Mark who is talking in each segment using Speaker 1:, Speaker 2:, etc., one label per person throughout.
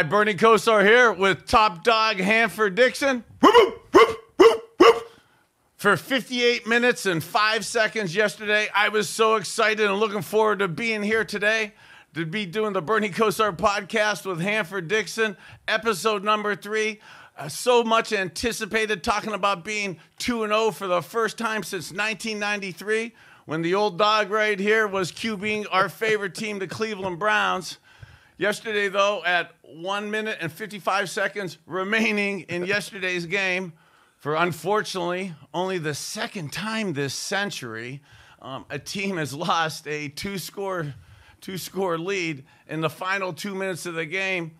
Speaker 1: Hi, Bernie Kosar here with top dog Hanford Dixon. For 58 minutes and five seconds yesterday, I was so excited and looking forward to being here today to be doing the Bernie Kosar podcast with Hanford Dixon, episode number three. Uh, so much anticipated, talking about being 2 0 for the first time since 1993, when the old dog right here was QBing our favorite team, the Cleveland Browns. Yesterday, though, at one minute and 55 seconds remaining in yesterday's game, for unfortunately only the second time this century, um, a team has lost a two score, two score lead in the final two minutes of the game.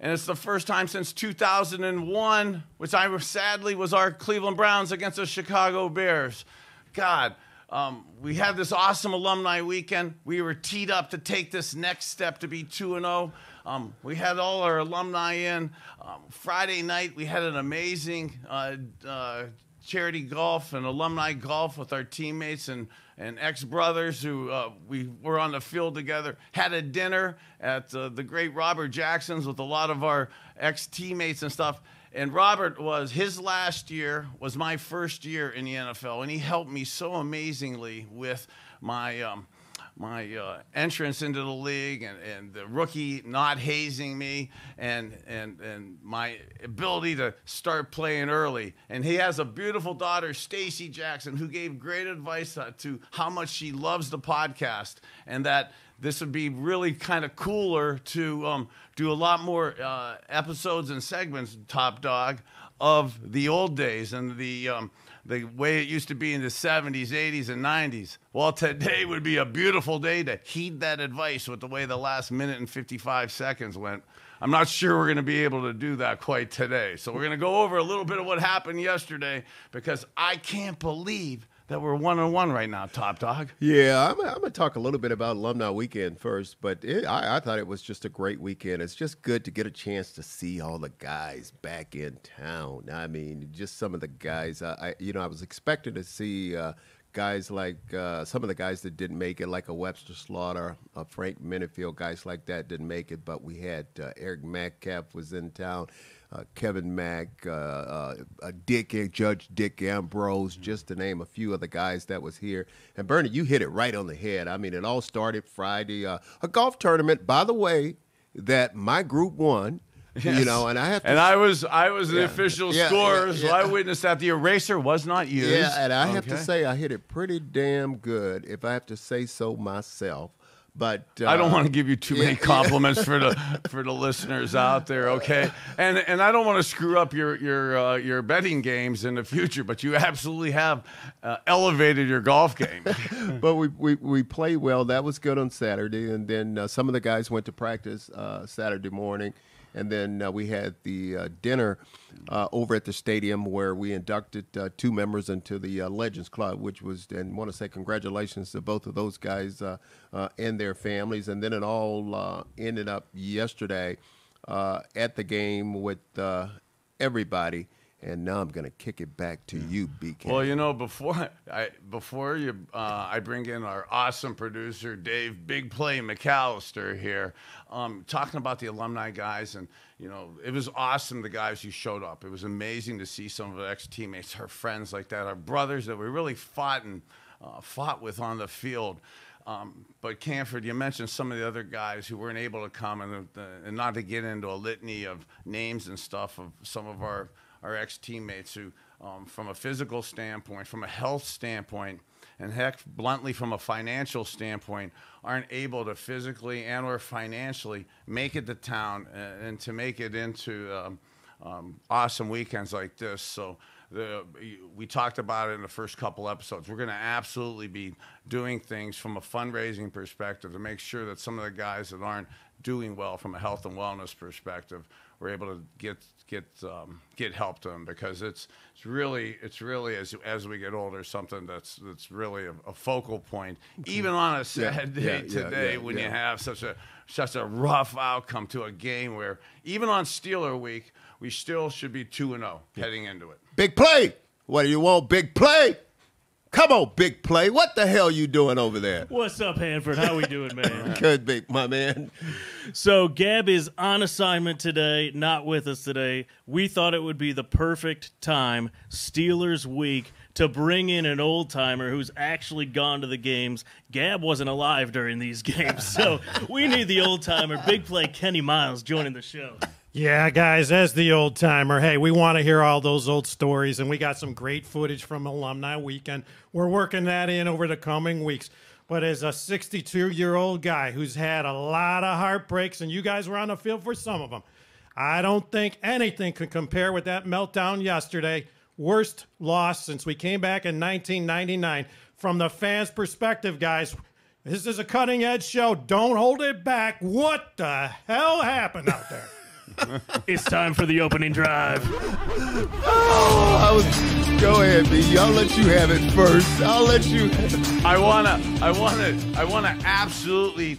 Speaker 1: And it's the first time since 2001, which I sadly was our Cleveland Browns against the Chicago Bears. God, um, we had this awesome alumni weekend. We were teed up to take this next step to be 2 0. Um, we had all our alumni in. Um, Friday night, we had an amazing uh, uh, charity golf and alumni golf with our teammates and, and ex brothers who uh, we were on the field together. Had a dinner at uh, the great Robert Jackson's with a lot of our ex teammates and stuff. And Robert was his last year was my first year in the NFL, and he helped me so amazingly with my. Um, my uh, entrance into the league and, and the rookie not hazing me and, and, and my ability to start playing early. And he has a beautiful daughter, Stacy Jackson, who gave great advice uh, to how much she loves the podcast and that this would be really kind of cooler to um, do a lot more uh, episodes and segments, Top Dog, of the old days and the. Um, the way it used to be in the 70s, 80s, and 90s. Well, today would be a beautiful day to heed that advice with the way the last minute and 55 seconds went. I'm not sure we're going to be able to do that quite today. So we're going to go over a little bit of what happened yesterday because I can't believe that we're one on one right now, Top Dog.
Speaker 2: Yeah, I'm, I'm going to talk a little bit about Alumni Weekend first, but it, I, I, thought it was just a great weekend. It's just good to get a chance to see all the guys back in town. I mean, just some of the guys. Uh, I, you know, I was expecting to see. Uh, guys like uh, some of the guys that didn't make it, like a Webster Slaughter, a Frank Minifield, guys like that didn't make it. But we had uh, Eric Metcalf was in town uh, Kevin Mack, uh, uh, Dick, Judge Dick Ambrose, mm-hmm. just to name a few of the guys that was here. And Bernie, you hit it right on the head. I mean, it all started Friday. Uh, a golf tournament, by the way, that my group won. Yes. You know, and I have
Speaker 1: to, and I was I was the yeah, official yeah, scorer, yeah, so I witnessed that the eraser was not used.
Speaker 2: Yeah, and I okay. have to say I hit it pretty damn good, if I have to say so myself. But uh,
Speaker 1: I don't want to give you too many compliments for the for the listeners out there, okay? And and I don't want to screw up your your uh, your betting games in the future, but you absolutely have uh, elevated your golf game.
Speaker 2: but we, we we played well. That was good on Saturday, and then uh, some of the guys went to practice uh, Saturday morning. And then uh, we had the uh, dinner uh, over at the stadium where we inducted uh, two members into the uh, Legends Club, which was, and want to say congratulations to both of those guys uh, and their families. And then it all ended up yesterday at the game with everybody and now I'm going to kick it back to you, BK.
Speaker 1: Well, you know, before I before you, uh, I bring in our awesome producer Dave Big Play McAllister here, um, talking about the alumni guys, and you know, it was awesome the guys who showed up. It was amazing to see some of our ex teammates, our friends like that, our brothers that we really fought and uh, fought with on the field. Um, but Hanford, you mentioned some of the other guys who weren't able to come, and, uh, and not to get into a litany of names and stuff of some of our our ex teammates who, um, from a physical standpoint, from a health standpoint, and heck, bluntly, from a financial standpoint, aren't able to physically and or financially make it to town and, and to make it into um, um, awesome weekends like this. So the, we talked about it in the first couple episodes. We're going to absolutely be doing things from a fundraising perspective to make sure that some of the guys that aren't doing well from a health and wellness perspective we're able to get get um, get help to them because it's it's really it's really as as we get older something that's that's really a, a focal point even on a sad yeah, day yeah, today yeah, when you have such a such a rough outcome to a game where even on Steeler week we still should be two and zero oh heading into it.
Speaker 2: Big play. What do you want? Big play. Come on, big play. What the hell you doing over there?
Speaker 3: What's up, Hanford? How we doing, man?
Speaker 2: Good, big my man.
Speaker 3: so Gab is on assignment today, not with us today. We thought it would be the perfect time, Steelers week, to bring in an old timer who's actually gone to the games. Gab wasn't alive during these games, so we need the old timer, big play Kenny Miles joining the show.
Speaker 4: Yeah, guys, as the old timer, hey, we want to hear all those old stories, and we got some great footage from Alumni Weekend. We're working that in over the coming weeks. But as a 62 year old guy who's had a lot of heartbreaks, and you guys were on the field for some of them, I don't think anything can compare with that meltdown yesterday. Worst loss since we came back in 1999. From the fans' perspective, guys, this is a cutting edge show. Don't hold it back. What the hell happened out there?
Speaker 3: It's time for the opening drive.
Speaker 2: Oh, I was, go ahead, B. I'll let you have it first. I'll let you.
Speaker 1: I wanna, I wanna, I wanna absolutely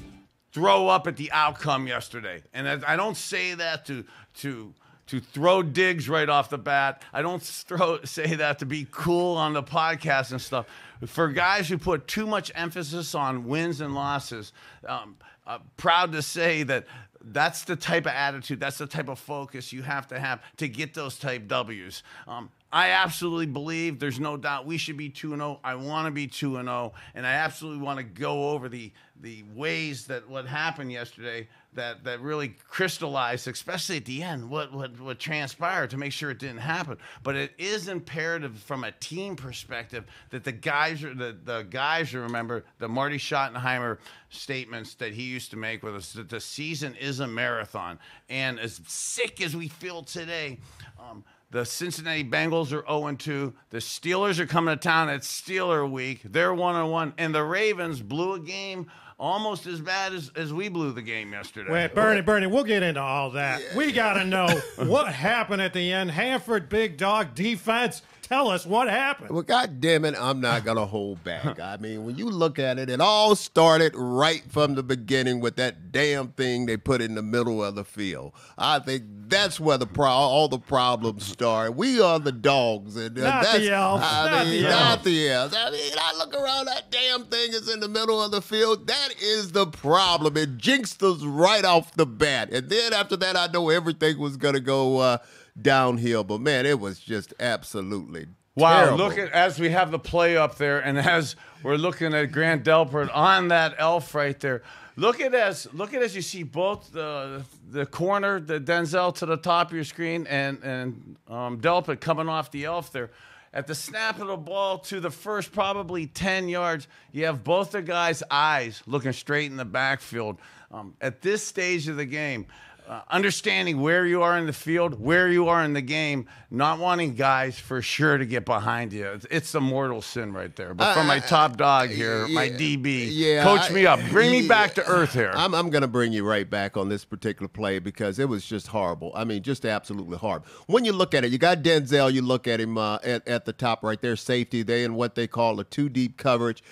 Speaker 1: throw up at the outcome yesterday, and I, I don't say that to to to throw digs right off the bat. I don't throw say that to be cool on the podcast and stuff. For guys who put too much emphasis on wins and losses, um, uh, proud to say that that's the type of attitude, that's the type of focus you have to have to get those type W's. Um, I absolutely believe there's no doubt we should be 2 0. I want to be 2 0, and I absolutely want to go over the the ways that what happened yesterday that that really crystallized, especially at the end, what what what transpired to make sure it didn't happen. But it is imperative from a team perspective that the guys the the guys remember the Marty Schottenheimer statements that he used to make with us that the season is a marathon, and as sick as we feel today. Um, the Cincinnati Bengals are 0 2. The Steelers are coming to town It's Steeler Week. They're 1 1. And the Ravens blew a game almost as bad as, as we blew the game yesterday.
Speaker 4: Wait, Bernie, Bernie, we'll get into all that. Yeah. We got to know what happened at the end. Hanford, big dog defense tell us what happened.
Speaker 2: Well, God damn it, I'm not going to hold back. I mean, when you look at it, it all started right from the beginning with that damn thing they put in the middle of the field. I think that's where the pro- all the problems start. We are the dogs. And,
Speaker 4: uh, not
Speaker 2: that's,
Speaker 4: the elves.
Speaker 2: I
Speaker 4: not
Speaker 2: mean,
Speaker 4: the
Speaker 2: not the elves. I mean, I look around, that damn thing is in the middle of the field. That is the problem. It jinxed us right off the bat. And then after that, I know everything was going to go uh, downhill. But man, it was just absolutely
Speaker 1: Wow,
Speaker 2: terrible.
Speaker 1: look at as we have the play up there, and as we're looking at Grant Delpit on that elf right there. Look at as look at as you see both the the corner, the Denzel to the top of your screen, and and um, Delpit coming off the elf there. At the snap of the ball to the first probably 10 yards, you have both the guys' eyes looking straight in the backfield. Um, at this stage of the game, uh, understanding where you are in the field, where you are in the game, not wanting guys for sure to get behind you. It's, it's a mortal sin right there. But for my top dog here,
Speaker 2: yeah,
Speaker 1: my DB,
Speaker 2: yeah,
Speaker 1: coach
Speaker 2: I-
Speaker 1: me up, bring me back to earth here.
Speaker 2: I'm, I'm going to bring you right back on this particular play because it was just horrible. I mean, just absolutely horrible. When you look at it, you got Denzel, you look at him uh, at, at the top right there, safety. They in what they call a two deep coverage.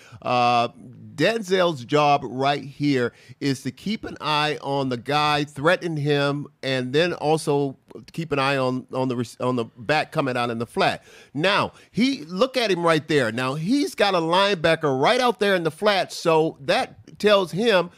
Speaker 2: Uh, Denzel's job right here is to keep an eye on the guy, threatening him, and then also keep an eye on on the on the back coming out in the flat. Now he look at him right there. Now he's got a linebacker right out there in the flat, so that tells him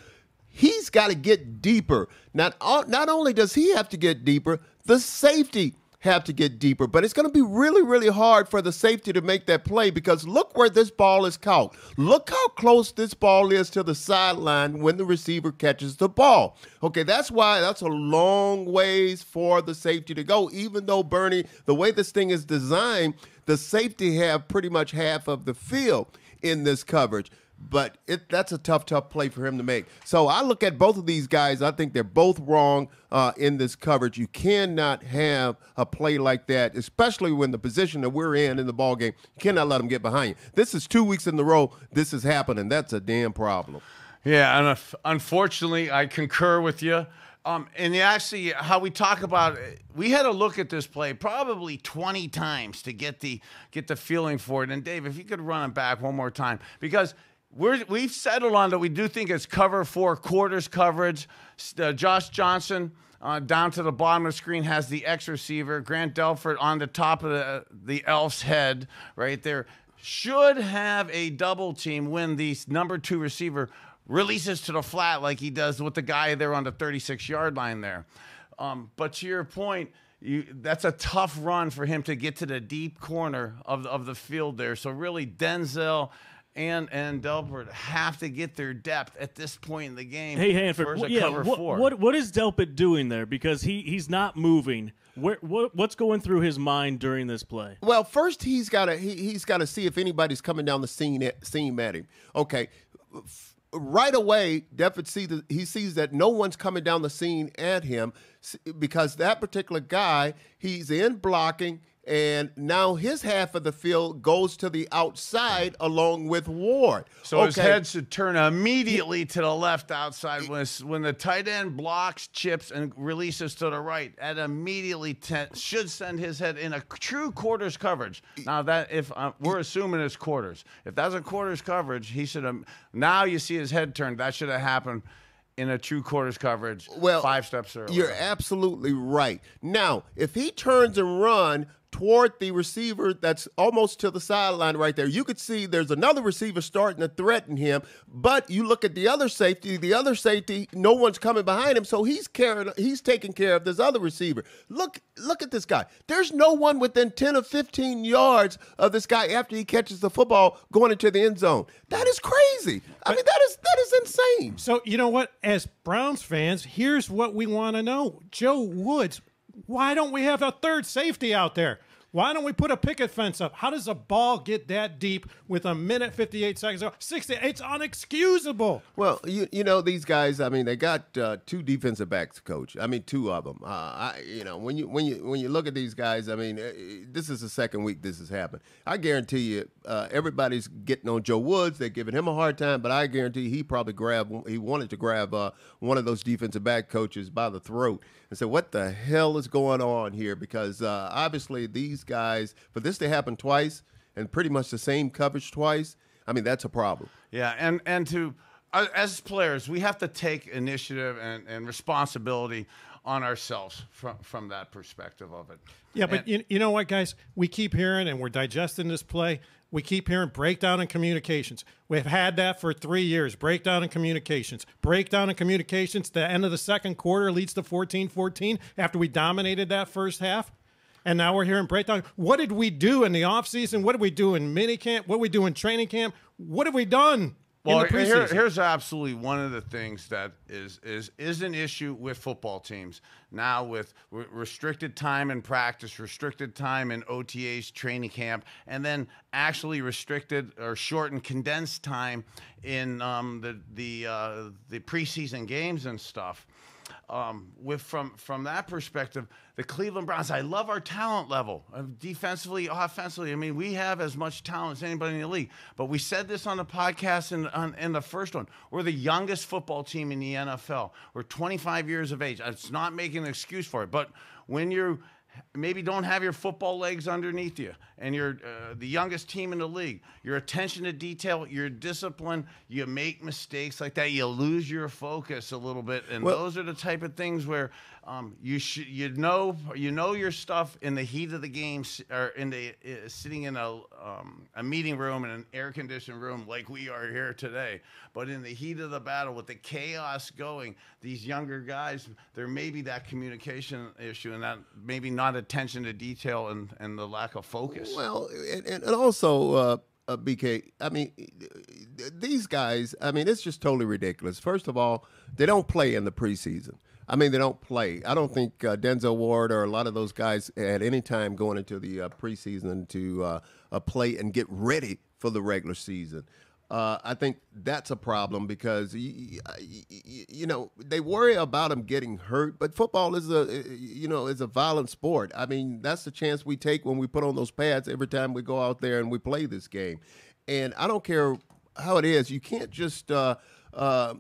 Speaker 2: he's got to get deeper. Not not only does he have to get deeper, the safety have to get deeper. But it's going to be really, really hard for the safety to make that play because look where this ball is caught. Look how close this ball is to the sideline when the receiver catches the ball. Okay, that's why that's a long ways for the safety to go. Even though Bernie, the way this thing is designed, the safety have pretty much half of the field in this coverage but it that's a tough, tough play for him to make. So I look at both of these guys. I think they're both wrong uh, in this coverage. You cannot have a play like that, especially when the position that we're in in the ball game. You cannot let them get behind you. This is two weeks in a row. This is happening. That's a damn problem.
Speaker 1: Yeah, and unfortunately, I concur with you. Um, and actually, how we talk about it, we had a look at this play probably 20 times to get the get the feeling for it. And Dave, if you could run it back one more time, because we're we've settled on that we do think it's cover four quarters coverage. Uh, Josh Johnson. Uh, down to the bottom of the screen has the X receiver, Grant Delpit on the top of the the elf's head right there should have a double team when the number two receiver releases to the flat like he does with the guy there on the 36 yard line there. Um, but to your point, you, that's a tough run for him to get to the deep corner of, of the field there. So really, Denzel and and Delpit have to get their depth at this point in the game.
Speaker 3: Hey Hanford,
Speaker 1: versus
Speaker 3: what, yeah,
Speaker 1: cover
Speaker 3: what,
Speaker 1: four.
Speaker 3: what what is Delpit doing there? Because he he's not moving. Where, what what's going through his mind during this play?
Speaker 2: Well, first he's got to he, he's got to see if anybody's coming down the scene at, scene at him. Okay, right away, Delpit see the, he sees that no one's coming down the scene at him because that particular guy he's in blocking. And now his half of the field goes to the outside along with Ward.
Speaker 1: So his head should turn immediately to the left outside when when the tight end blocks, chips, and releases to the right. That immediately te- should send his head in a true quarters coverage. Now that if uh, we're assuming it's quarters, if that's a quarters coverage, he should have. Now you see his head turned. That should have happened in a true quarters coverage.
Speaker 2: well,
Speaker 1: five steps earlier.
Speaker 2: You're absolutely right. Now, if he turns and run toward the receiver that's almost to the sideline right there, you could see there's another receiver starting to threaten him. But you look at the other safety, the other safety, no one's coming behind him, so he's carrying, he's taking care of this other receiver. Look, look at this guy. There's no one within 10 or 15 yards of this guy after he catches the football going into the end zone. That is crazy. I mean, that is that is insane.
Speaker 4: So you know what? As Browns fans, here's what we want to know: Joe Woods. Why don't we have a third safety out there? Why don't we put a picket fence up? How does a ball get that deep with a minute 58 seconds? 60. It's unexcusable.
Speaker 2: Well, you you know these guys. I mean, they got uh, two defensive backs, coach. I mean, two of them. Uh, I you know when you when you when you look at these guys, I mean, uh, this is the second week this has happened. I guarantee you, uh, everybody's getting on Joe Woods. They're giving him a hard time, but I guarantee he probably grabbed. He wanted to grab uh, one of those defensive back coaches by the throat and say, "What the hell is going on here?" Because uh, obviously these guys, for this to happen twice and pretty much the same coverage twice, I mean, that's a problem.
Speaker 1: Yeah, and and to uh, as players, we have to take initiative and, and responsibility on ourselves from from that perspective of it.
Speaker 4: Yeah, but
Speaker 1: And-
Speaker 4: you, you know what, guys? We keep hearing, and we're digesting this play. We keep hearing breakdown in communications. We've had that for three years breakdown in communications. Breakdown in communications. The end of the second quarter leads to 14 14 after we dominated that first half. And now we're hearing breakdown. What did we do in the offseason? What did we do in minicamp? What did we do in training camp? What have we done
Speaker 1: Well, here, here's absolutely one of the things that is is is an issue with football teams now with re- restricted time in practice, restricted time in OTAs, training camp, and then actually restricted or shortened, condensed time in um, the the uh, the preseason games and stuff. Um, with from from that perspective, the Cleveland Browns. I love our talent level, uh, defensively, offensively. I mean, we have as much talent as anybody in the league. But we said this on the podcast in, on, in the first one. We're the youngest football team in the NFL. We're 25 years of age. It's not making an excuse for it, but when you're maybe don't have your football legs underneath you and you're uh, the youngest team in the league. Your attention to detail your discipline you make mistakes like that you lose your focus a little bit. And
Speaker 2: Well-
Speaker 1: those are the type of things where um, you should you know you know your stuff in the heat of the game or in the uh, sitting in a um, a meeting room in an air conditioned room like we are here today. But in the heat of the battle with the chaos going these younger guys there may be that communication issue and that maybe not attention to detail and, and the lack of focus
Speaker 2: Well, and, and and also, uh, uh, BK, I mean, these guys, I mean, it's just totally ridiculous. First of all, they don't play in the preseason. I mean, they don't play. I don't think uh, Denzel Ward or a lot of those guys at any time going into the uh, preseason to uh, uh, play and get ready for the regular season. Uh, I think that's a problem because you, you know they worry about him getting hurt, but football is a you know is a violent sport. I mean that's the chance we take when we put on those pads every time we go out there and we play this game. And I don't care how it is, you can't just uh, uh,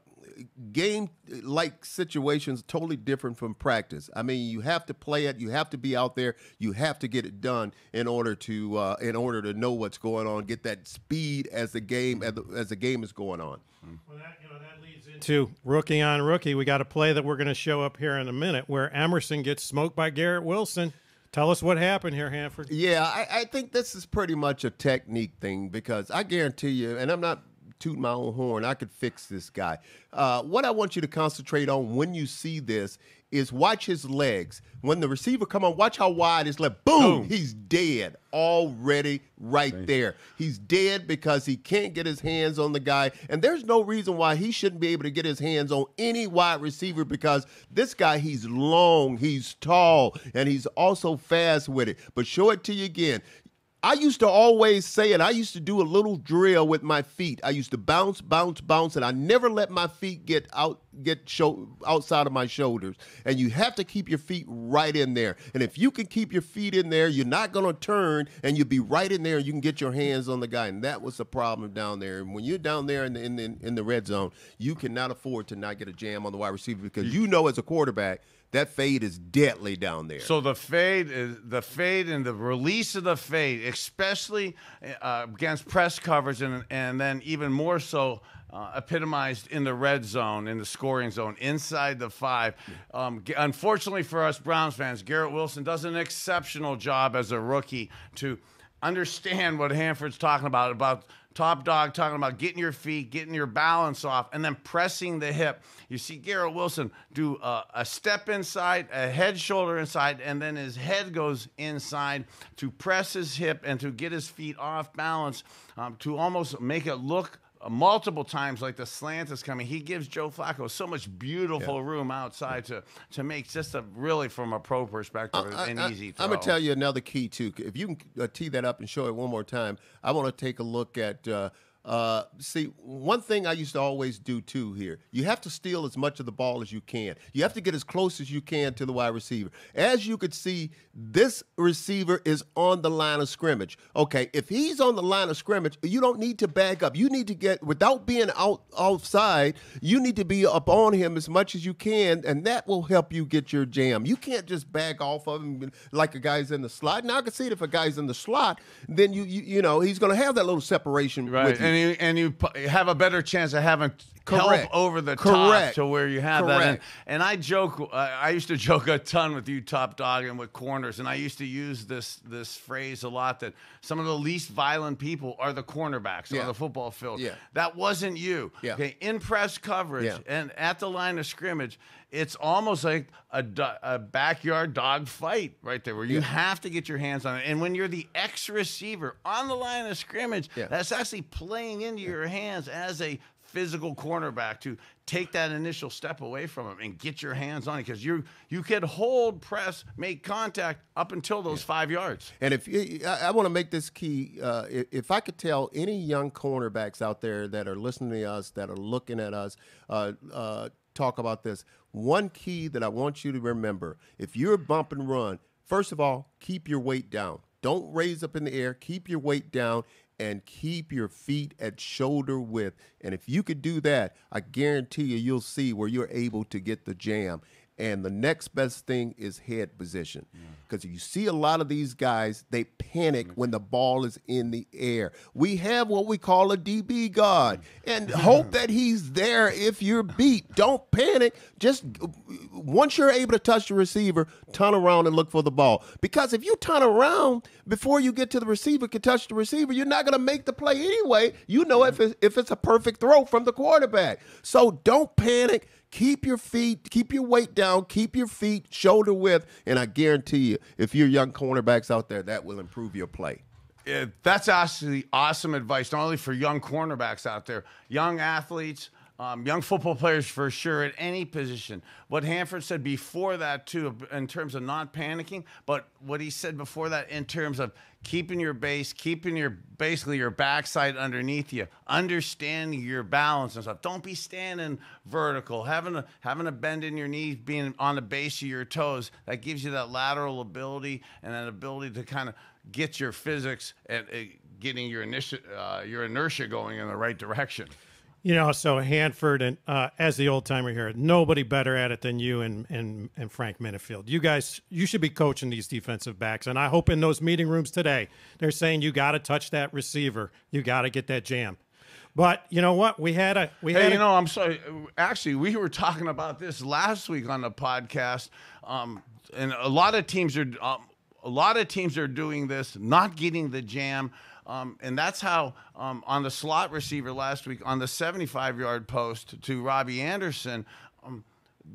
Speaker 2: game like situations totally different from practice. I mean, you have to play it, you have to be out there, you have to get it done in order to uh, in order to know what's going on, get that speed as the game as the, as the game is going on.
Speaker 4: Well, that, you know, that leads into rookie on rookie. We got a play that we're going to show up here in a minute where Emerson gets smoked by Garrett Wilson. Tell us what happened here, Hanford.
Speaker 2: Yeah, I, I think this is pretty much a technique thing because I guarantee you, and I'm not tooting my own horn, I could fix this guy. Uh, what I want you to concentrate on when you see this is watch his legs. When the receiver come on, watch how wide his leg. Boom,
Speaker 1: Boom.
Speaker 2: he's dead already right there. He's dead because he can't get his hands on the guy, and there's no reason why he shouldn't be able to get his hands on any wide receiver because this guy he's long, he's tall, and he's also fast with it. But show it to you again. I used to always say it. I used to do a little drill with my feet. I used to bounce, bounce, bounce, and I never let my feet get out, get show, outside of my shoulders. And you have to keep your feet right in there. And if you can keep your feet in there, you're not going to turn, and you'll be right in there, and you can get your hands on the guy. And that was the problem down there. And when you're down there in the in the, in the red zone, you cannot afford to not get a jam on the wide receiver because you know as a quarterback that fade is deadly down there.
Speaker 1: So the fade is the fade and the release of the fade, especially uh, against press coverage, and and then even more so. Uh, epitomized in the red zone, in the scoring zone, inside the five. Um, unfortunately for us Browns fans, Garrett Wilson does an exceptional job as a rookie to understand what Hanford's talking about about top dog talking about getting your feet, getting your balance off, and then pressing the hip. You see Garrett Wilson do a, a step inside, a head shoulder inside, and then his head goes inside to press his hip and to get his feet off balance um, to almost make it look. Multiple times, like the slant is coming, he gives Joe Flacco so much beautiful room outside to to make just a really, from a pro perspective, an easy throw.
Speaker 2: I'm gonna tell you another key too. If you can uh, tee that up and show it one more time, I want to take a look at. Uh, uh, see, one thing I used to always do too here, you have to steal as much of the ball as you can. You have to get as close as you can to the wide receiver. As you could see, this receiver is on the line of scrimmage. Okay, if he's on the line of scrimmage, you don't need to back up. You need to get, without being out outside, you need to be up on him as much as you can, and that will help you get your jam. You can't just back off of him like a guy's in the slot. Now I can see it if a guy's in the slot, then you you, you know he's going to have that little separation
Speaker 1: Right,
Speaker 2: with you.
Speaker 1: And you and you have a better chance of having help
Speaker 2: Correct.
Speaker 1: over the top
Speaker 2: Correct.
Speaker 1: to where you have that. And, and I joke, uh, I used to joke a ton with you, top dog, and with corners, and I used to use this this phrase a lot that some of the least violent people are the cornerbacks
Speaker 2: Yeah.
Speaker 1: on the football field.
Speaker 2: Yeah.
Speaker 1: That wasn't you.
Speaker 2: Yeah.
Speaker 1: Okay, in press coverage
Speaker 2: Yeah.
Speaker 1: and at the line of scrimmage. It's almost like a, do- a backyard dog fight right there, where you have to get your hands on it. And when you're the X receiver on the line of scrimmage,
Speaker 2: Yeah.
Speaker 1: that's actually playing into your hands as a physical cornerback to take that initial step away from him and get your hands on it because you you could hold, press, make contact up until those five yards.
Speaker 2: And if you, I, I want to make this key, uh, if, if I could tell any young cornerbacks out there that are listening to us, that are looking at us, uh, uh, talk about this, one key that I want you to remember: if you're bump and run, first of all, keep your weight down. Don't raise up in the air. Keep your weight down. And keep your feet at shoulder width. And if you could do that, I guarantee you, you'll see where you're able to get the jam. And the next best thing is head position. Because you see a lot of these guys, they panic mm-hmm. when the ball is in the air. We have what we call a DB guard mm. and hope that he's there if you're beat. Don't panic. Just once you're able to touch the receiver, turn around and look for the ball. Because if you turn around before you get to the receiver, can touch the receiver, you're not going to make the play anyway. You know mm-hmm. if it's, if it's a perfect throw from the quarterback. So don't panic. Keep your feet, keep your weight down, keep your feet shoulder width, and I guarantee you, if you're young cornerbacks out there, that will improve your play.
Speaker 1: Yeah, that's actually awesome advice, not only for young cornerbacks out there, young athletes, um, young football players for sure at any position. What Hanford said before that, too, in terms of not panicking, but what he said before that in terms of keeping your base, keeping your basically your backside underneath you, understanding your balance and stuff. Don't be standing vertical, having a having a bend in your knees, being on the base of your toes. That gives you that lateral ability and that ability to kind of get your physics and uh, getting your initi- uh, your inertia going in the right direction.
Speaker 4: You know, so Hanford and uh, as the old timer here, nobody better at it than you and, and and Frank Minifield. You guys, you should be coaching these defensive backs, and I hope in those meeting rooms today they're saying you got to touch that receiver, you got to get that jam. But you know what? We had a we had
Speaker 1: Hey,
Speaker 4: a,
Speaker 1: you know, I'm sorry. Actually, we were talking about this last week on the podcast, um, and a lot of teams are. Um, a lot of teams are doing this, not getting the jam. Um, and that's how um, on the slot receiver last week on the 75 yard post to Robbie Anderson, um,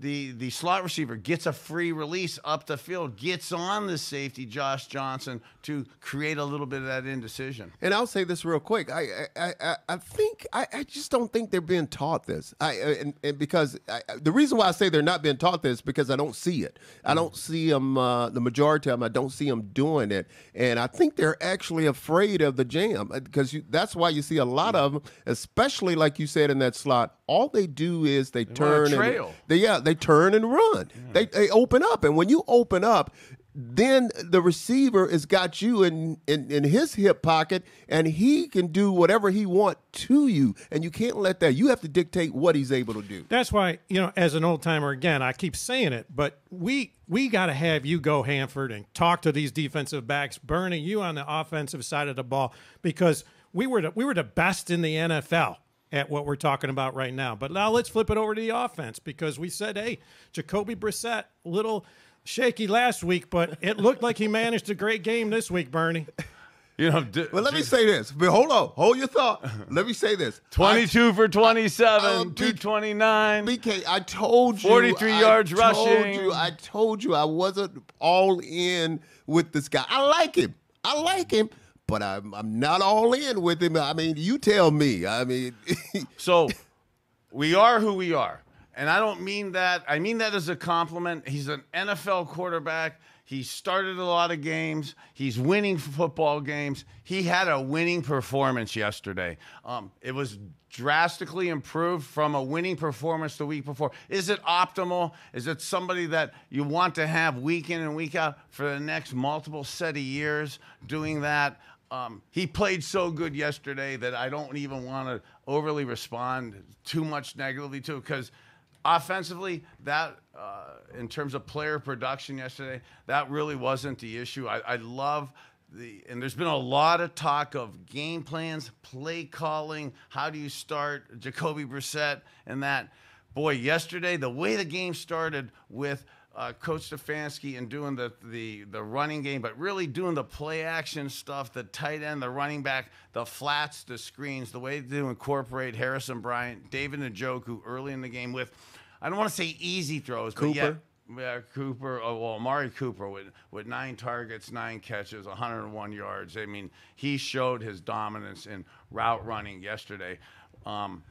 Speaker 1: the the slot receiver gets a free release up the field, gets on the safety Josh Johnson to create a little bit of that indecision.
Speaker 2: And I'll say this real quick. I I, I, I think I, I just don't think they're being taught this. I uh, and, and because I, the reason why I say they're not being taught this because I don't see it. I mm. don't see them. Uh, the majority of them, I don't see them doing it. And I think they're actually afraid of the jam uh, because you, that's why you see a lot mm. of them, especially like you said in that slot. All they do is they, turn
Speaker 1: trail.
Speaker 2: and they yeah they turn and run. They they open up, and when you open up, then the receiver has got you in, in, in his hip pocket, and he can do whatever he want to you, and you can't let that. You have to dictate what he's able to do.
Speaker 4: That's why, you know, as an old timer, again, I keep saying it, but we we got to have you go, Hanford, and talk to these defensive backs, Bernie, you on the offensive side of the ball, because we were the, we were the best in the NFL at what we're talking about right now. But now let's flip it over to the offense because we said, hey, Jacoby Brissett, little shaky last week, but it looked like he managed a great game this week, Bernie.
Speaker 1: You know, d-
Speaker 2: Well, let me say this. But hold on, hold your thought. Let me say this.
Speaker 1: 22 for 27,
Speaker 2: Uh, B-
Speaker 1: 229.
Speaker 2: BK, I told you.
Speaker 1: 43 yards
Speaker 2: I
Speaker 1: yards
Speaker 2: told
Speaker 1: rushing.
Speaker 2: You, I told you I wasn't all in with this guy. I like him. I like him, but I'm, I'm not all in with him. I mean, you tell me. I mean,
Speaker 1: So we are who we are. And I don't mean that. I mean that as a compliment. He's an NFL quarterback. He started a lot of games. He's winning football games. He had a winning performance yesterday. Um, it was drastically improved from a winning performance the week before. Is it optimal? Is it somebody that you want to have week in and week out for the next multiple set of years doing that? Um, he played so good yesterday that I don't even want to overly respond too much negatively to because offensively, that uh, in terms of player production yesterday, that really wasn't the issue. I, I love the, and there's been a lot of talk of game plans, play calling. How do you start Jacoby Brissett and that? Boy, yesterday the way the game started with uh, Coach Stefanski and doing the, the the running game, but really doing the play action stuff, the tight end, the running back, the flats, the screens, the way to incorporate Harrison Bryant, David Njoku early in the game with, I don't want to say easy throws, but
Speaker 2: Cooper?
Speaker 1: yeah, yeah, Cooper, oh, well, Amari Cooper with, with nine targets, nine catches, 101 yards. I mean, he showed his dominance in route running yesterday. Um,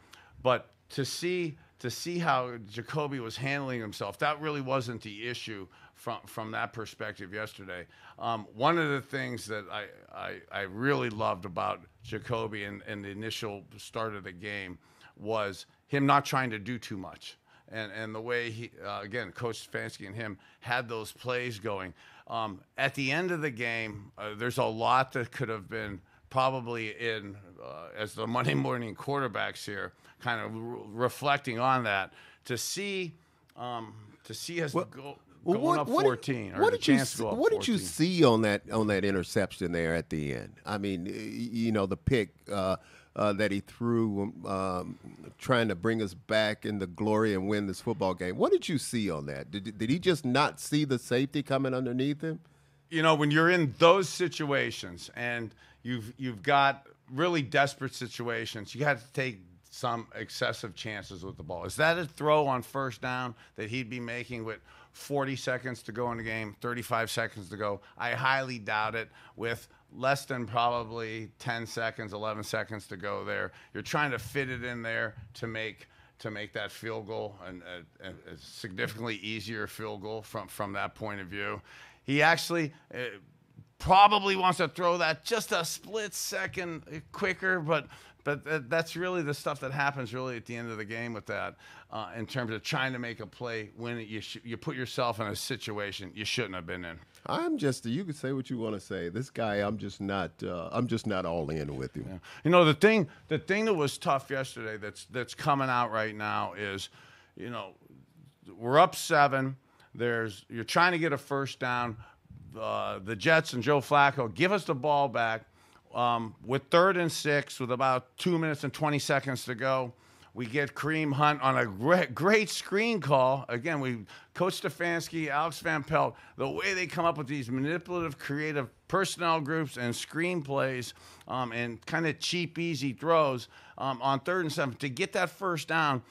Speaker 1: but to see to see how Jacoby was handling himself, that really wasn't the issue from from that perspective yesterday. Um, one of the things that I, I, I really loved about Jacoby in, in the initial start of the game was him not trying to do too much and and the way he uh, again coach Stefanski and him had those plays going um, at the end of the game uh, there's a lot that could have been probably in uh, as the Monday morning quarterbacks here kind of re- reflecting on that to see um, to see us go,
Speaker 2: Well,
Speaker 1: going up 14 or
Speaker 2: what
Speaker 1: the
Speaker 2: did you
Speaker 1: chance to go up
Speaker 2: what did you see on that on that interception there at the end? I mean, you know, the pick uh, uh, that he threw, um, trying to bring us back in the glory and win this football game. What did you see on that? Did did he just not see the safety coming underneath him?
Speaker 1: you know when you're in those situations and you've you've got really desperate situations, you have to take some excessive chances with the ball. Is that a throw on first down that he'd be making with 40 seconds to go in the game, 35 seconds to go? I highly doubt it with less than probably 10 seconds, 11 seconds to go there. You're trying to fit it in there to make to make that field goal and a, a significantly easier field goal from from that point of view. He actually uh, probably wants to throw that just a split second quicker, but but th- that's really the stuff that happens really at the end of the game with that, uh, in terms of trying to make a play when you sh- you put yourself in a situation you shouldn't have been in.
Speaker 2: I'm just you can say what you want to say. This guy, I'm just not uh, I'm just not all in with him.
Speaker 1: You know the thing the thing that was tough yesterday that's that's coming out right now is, you know, we're up seven. There's you're trying to get a first down. Uh, the Jets and Joe Flacco give us the ball back um, with third and six with about two minutes and 20 seconds to go. We get Kareem Hunt on a great, great screen call. Again, we Coach Stefanski, Alex Van Pelt, the way they come up with these manipulative, creative personnel groups and screenplays um, and kind of cheap, easy throws um, on third and seven to get that first down.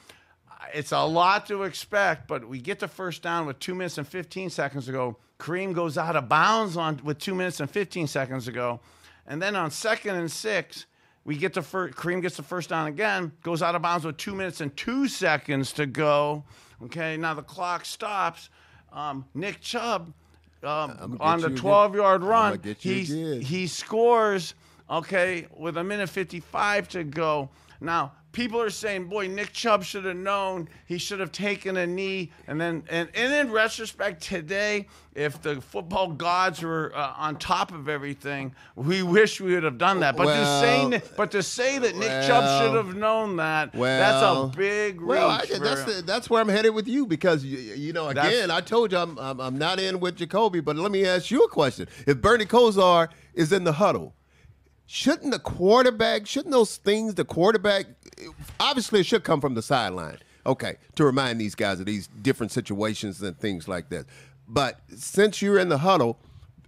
Speaker 1: It's a lot to expect, but we get the first down with two minutes and 15 seconds ago. Kareem goes out of bounds on with two minutes and 15 seconds ago. And then on second and six, we get the first, Kareem gets the first down again, goes out of bounds with two minutes and two seconds to go. Okay, now the clock stops. Um, Nick Chubb um, on the 12 yard run, he, he scores, okay, with a minute 55 to go. Now, people are saying, boy, Nick Chubb should have known. He should have taken a knee. And then, and, and in retrospect, today, if the football gods were uh, on top of everything, we wish we would have done that. But well, to say, but to say that Nick well, Chubb should have known that, well, that's a big reach. Well, I,
Speaker 2: that's the, that's where I'm headed with you because you, you know, again, I told you I'm, I'm I'm not in with Jacoby, but let me ask you a question: If Bernie Kosar is in the huddle shouldn't the quarterback, shouldn't those things, the quarterback, obviously it should come from the sideline, okay, to remind these guys of these different situations and things like that. But since you're in the huddle,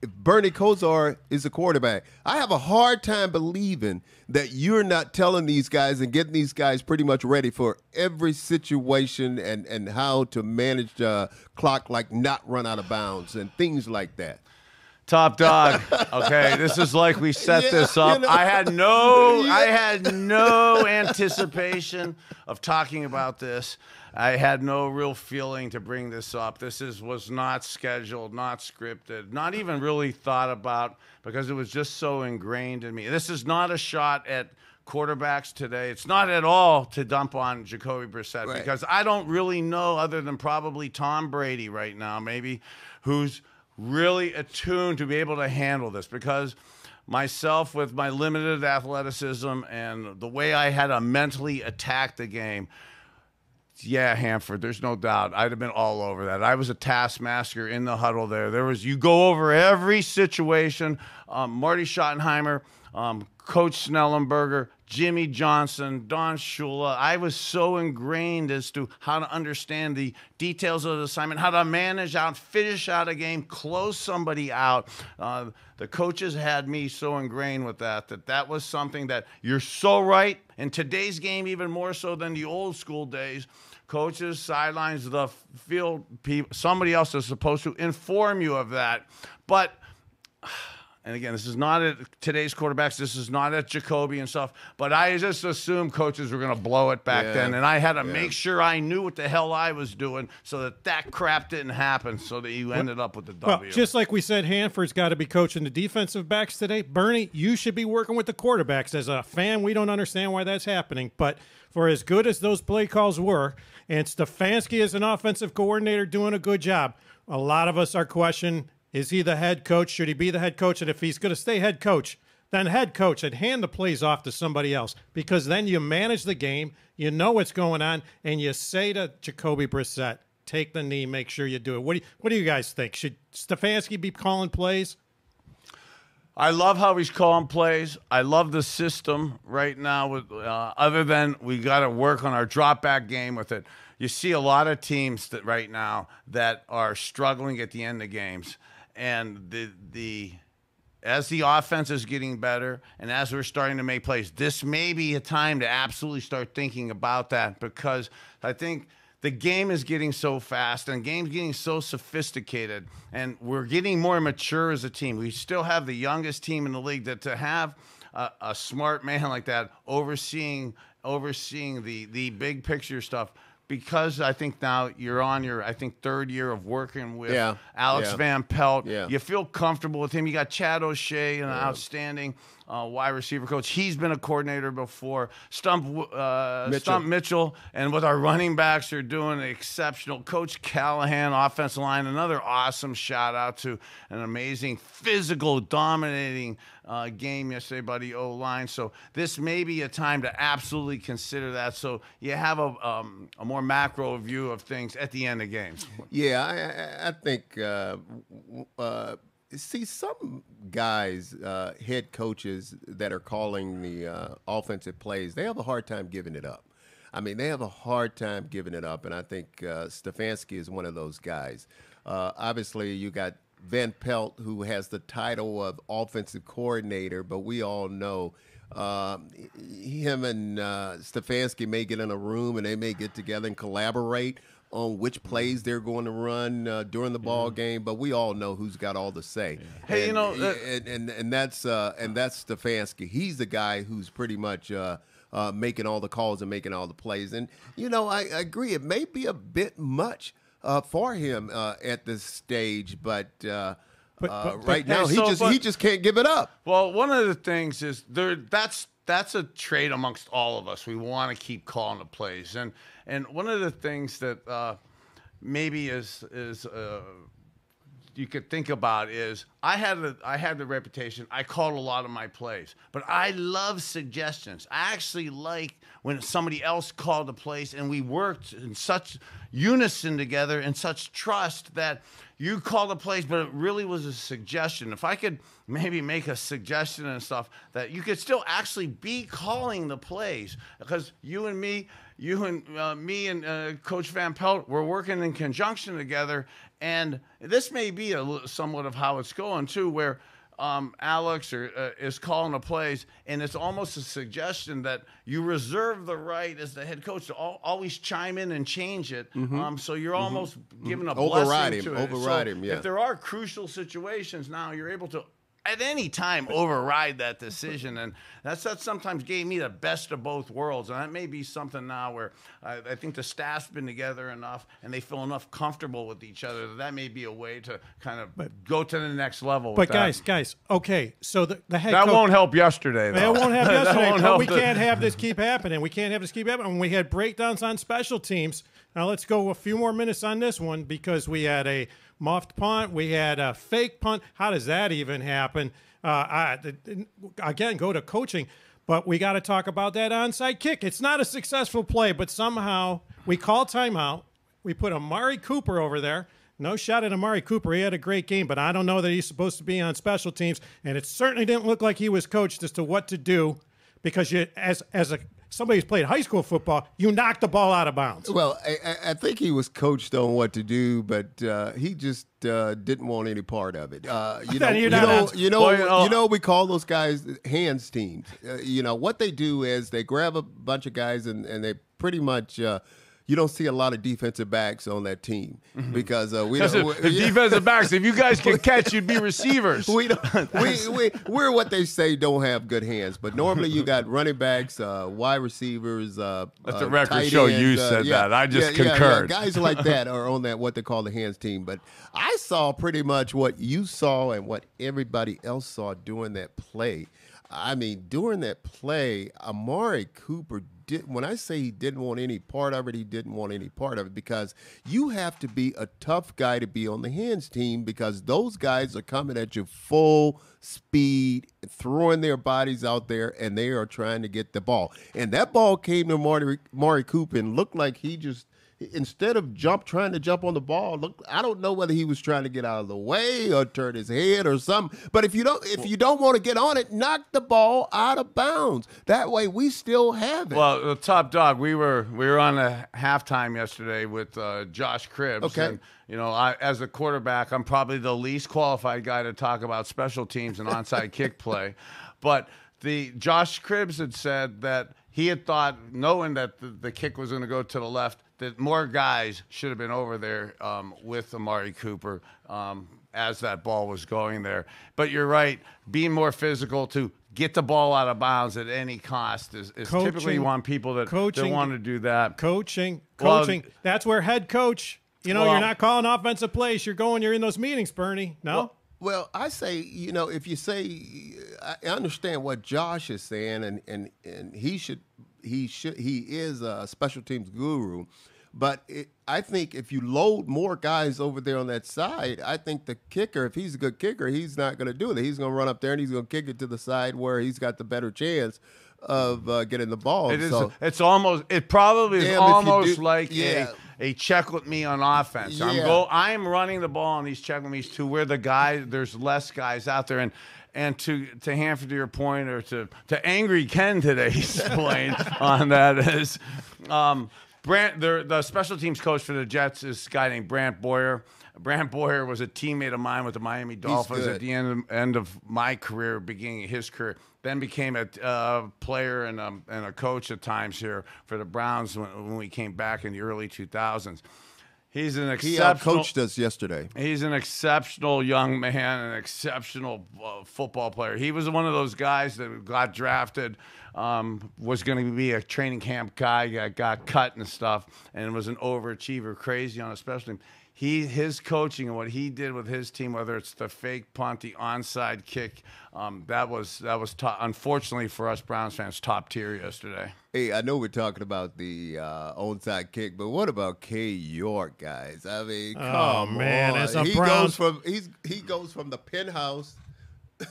Speaker 2: if Bernie Kosar is the quarterback, I have a hard time believing that you're not telling these guys and getting these guys pretty much ready for every situation and, and how to manage the clock, like not run out of bounds and things like that.
Speaker 1: Top dog. Okay, this is like we set yeah, this up. You know, I had no, yeah. I had no anticipation of talking about this. I had no real feeling to bring this up. This is was not scheduled, not scripted, not even really thought about because it was just so ingrained in me. This is not a shot at quarterbacks today. It's not at all to dump on Jacoby Brissett right. because I don't really know other than probably Tom Brady right now, maybe who's really attuned to be able to handle this because myself with my limited athleticism and the way I had to mentally attack the game. Yeah, Hanford, there's no doubt. I'd have been all over that. I was a taskmaster in the huddle there. There was you go over every situation. Um, Marty Schottenheimer, um, Coach Schnellenberger, Jimmy Johnson, Don Shula. I was so ingrained as to how to understand the details of the assignment, how to manage out, finish out a game, close somebody out. Uh, the coaches had me so ingrained with that that that was something that you're so right. In today's game, even more so than the old school days, coaches, sidelines, the field, people, somebody else is supposed to inform you of that. But and again, this is not at today's quarterbacks. This is not at Jacoby and stuff. But I just assumed coaches were going to blow it back yeah. then, and I had to yeah. make sure I knew what the hell I was doing so that that crap didn't happen. So that you ended up with the W.
Speaker 4: Well, just like we said, Hanford's got to be coaching the defensive backs today. Bernie, you should be working with the quarterbacks. As a fan, we don't understand why that's happening, but for as good as those play calls were, and Stefanski as an offensive coordinator doing a good job. A lot of us are questioning is he the head coach? Should he be the head coach? And if he's going to stay head coach, then head coach and hand the plays off to somebody else because then you manage the game, you know what's going on, and you say to Jacoby Brissett, take the knee, make sure you do it. What do you, what do you guys think? Should Stefanski be calling plays?
Speaker 1: I love how he's calling plays. I love the system right now. With uh, other than we got to work on our drop back game with it. You see a lot of teams that right now that are struggling at the end of games and the the as the offense is getting better and as we're starting to make plays, this may be a time to absolutely start thinking about that because I think the game is getting so fast and the game's getting so sophisticated and we're getting more mature as a team. We still have the youngest team in the league that to have a, a smart man like that overseeing overseeing the the big picture stuff because I think now you're on your I think third year of working with yeah. Alex yeah. Van Pelt. Yeah. You feel comfortable with him. You got Chad O'Shea, an outstanding uh, wide receiver coach. He's been a coordinator before. Stump uh, Mitchell. Stump Mitchell, and with our running backs, they're doing exceptional. Coach Callahan, offensive line, another awesome shout out to an amazing physical, dominating uh, game yesterday by the O line. So this may be a time to absolutely consider that. So you have a, um, a more macro view of things at the end of games.
Speaker 2: Yeah, I, I think. Uh, uh see some guys, uh, head coaches that are calling the uh, offensive plays, they have a hard time giving it up. I mean, they have a hard time giving it up, and I think uh, Stefanski is one of those guys. Uh, obviously, you got Van Pelt, who has the title of offensive coordinator, but we all know um, him and uh, Stefanski may get in a room and they may get together and collaborate on which plays they're going to run uh, during the ball game, but we all know who's got all the say.
Speaker 1: Hey, you know, uh,
Speaker 2: and, and and that's uh, and that's Stefanski. He's the guy who's pretty much uh, uh, making all the calls and making all the plays. And you know, I, I agree. It may be a bit much uh, for him uh, at this stage, but. Uh,
Speaker 4: But-
Speaker 2: uh,
Speaker 4: but- but-
Speaker 2: right now,
Speaker 1: hey,
Speaker 2: he
Speaker 1: so,
Speaker 2: just
Speaker 1: but-
Speaker 2: he just can't give it up.
Speaker 1: Well, one of the things is there. That's that's a trait amongst all of us. We want to keep calling the plays, and and one of the things that uh, maybe is is uh, you could think about is I had a, I had the reputation. I called a lot of my plays, but I love suggestions. I actually like when somebody else called the plays and we worked in such unison together and such trust that you called the plays, but it really was a suggestion. If I could maybe make a suggestion and stuff that you could still actually be calling the plays because you and me, you and uh, me and uh, Coach Van Pelt, we're working in conjunction together. And this may be a somewhat of how it's going too, where um, Alex or, uh, is calling the plays, and it's almost a suggestion that you reserve the right as the head coach to al- always chime in and change it. Um, so you're almost giving a
Speaker 2: Override
Speaker 1: blessing
Speaker 2: him,
Speaker 1: to it.
Speaker 2: override
Speaker 1: So
Speaker 2: him, yeah.
Speaker 1: If there are crucial situations now, you're able to at any time override that decision, and that's that sometimes gave me the best of both worlds, and that may be something now where I, I think the staff's been together enough and they feel enough comfortable with each other that that may be a way to kind of go to the next level. with
Speaker 4: But
Speaker 1: that.
Speaker 4: guys, guys, okay. So the, the head
Speaker 1: that
Speaker 4: coach,
Speaker 1: won't help yesterday. Though.
Speaker 4: It won't have
Speaker 1: That
Speaker 4: yesterday.
Speaker 1: won't
Speaker 4: but
Speaker 1: help
Speaker 4: we
Speaker 1: the-
Speaker 4: can't have this keep happening. We can't have this keep happening. We had breakdowns on special teams. Now let's go a few more minutes on this one because we had a muffed punt. We had a fake punt. How does that even happen? Uh, I, again, go to coaching. But we got to talk about that onside kick. It's not a successful play, but somehow we call timeout. We put Amari Cooper over there. No shot at Amari Cooper. He had a great game, but I don't know that he's supposed to be on special teams. And it certainly didn't look like he was coached as to what to do because you, as as a somebody who's played high school football, you knock the ball out of bounds.
Speaker 2: Well, I, I- I think he was coached on what to do, but uh, he just uh, didn't want any part of it. Uh, you know,
Speaker 4: Then
Speaker 2: you
Speaker 4: you're
Speaker 2: know, you know,
Speaker 1: you know-
Speaker 2: you know, we call those guys hands teams. Uh, you know what they do is they grab a bunch of guys and, and they pretty much. You don't see a lot of defensive backs on that team because uh, we don't.
Speaker 1: if, if defensive backs, if you guys can catch, you'd be receivers.
Speaker 2: we don't, we, we, we're what they say don't have good hands, but normally you got running backs, uh, wide receivers. Uh,
Speaker 1: Let
Speaker 2: uh,
Speaker 1: the record show
Speaker 2: ends,
Speaker 1: you
Speaker 2: uh,
Speaker 1: said
Speaker 2: yeah,
Speaker 1: that. I just
Speaker 2: yeah, yeah, yeah.
Speaker 1: concurred.
Speaker 2: Guys like that are on that what they call the hands team. But I saw pretty much what you saw and what everybody else saw during that play. I mean, during that play, Amari Cooper did. When I say he didn't want any part of it, he didn't want any part of it because you have to be a tough guy to be on the hands team because those guys are coming at you full speed, throwing their bodies out there, and they are trying to get the ball. And that ball came to Marty, Mari Cooper and looked like he just instead of jump trying to jump on the ball look i don't know whether he was trying to get out of the way or turn his head or something but if you don't if you don't want to get on it knock the ball out of bounds that way we still have it
Speaker 1: Well, the top dog, we were we were on a halftime yesterday with uh, Josh Cribbs.
Speaker 2: Okay.
Speaker 1: And, you know, I, as a quarterback, I'm probably the least qualified guy to talk about special teams and onside kick play. But the Josh Cribbs had said that he had thought, knowing that the, the kick was going to go to the left, that more guys should have been over there um, with Amari Cooper. Um, as that ball was going there. But you're right, being more physical to get the ball out of bounds at any cost is, is typically
Speaker 4: Coaching-
Speaker 1: you want people that, that
Speaker 4: coaching-
Speaker 1: want to do that.
Speaker 4: Coaching,
Speaker 1: Well-
Speaker 4: coaching. That's where head coach. You know,
Speaker 1: Well-
Speaker 4: you're not calling offensive plays. You're going. You're in those meetings, Bernie. No.
Speaker 2: Well, I say, you know, if you say, I understand what Josh is saying, and and and he should, he should, he is a special teams guru, but it, I think if you load more guys over there on that side, I think the kicker, if he's a good kicker, he's not going to do it. He's going to run up there and he's going to kick it to the side where he's got the better chance of uh, getting the ball.
Speaker 1: It is.
Speaker 2: So,
Speaker 1: it's almost. It probably is almost
Speaker 2: do-
Speaker 1: like
Speaker 2: yeah.
Speaker 1: a, a check with me on offense. I'm
Speaker 2: Yeah.
Speaker 1: go. I'm running the ball on these check with me's to where the guy there's less guys out there, and and to to Hanford, to your point, or to to angry Ken today's point on that is, um, Brant, the the special teams coach for the Jets is a guy named Brant Boyer. Brant Boyer was a teammate of mine with the Miami Dolphins at the end end of my career, beginning of his career. Then became a uh, player and, um, and a coach at times here for the Browns when, when we came back in the early 2000s. He's an exceptional.
Speaker 2: He outcoached us yesterday.
Speaker 1: He's an exceptional young man, an exceptional uh, football player. He was one of those guys that got drafted, um, was going to be a training camp guy, got, got cut and stuff, and was an overachiever, crazy on a special team. He, his coaching and what he did with his team, whether it's the fake punt, the onside kick, um, that was that was top, unfortunately for us Browns fans top tier yesterday.
Speaker 2: Hey, I know we're talking about the uh, onside kick, but what about Cade York, guys? I mean,
Speaker 4: Oh,
Speaker 2: come
Speaker 4: man,
Speaker 2: on.
Speaker 4: as a
Speaker 2: he
Speaker 4: Browns-
Speaker 2: goes from he's he goes from the penthouse.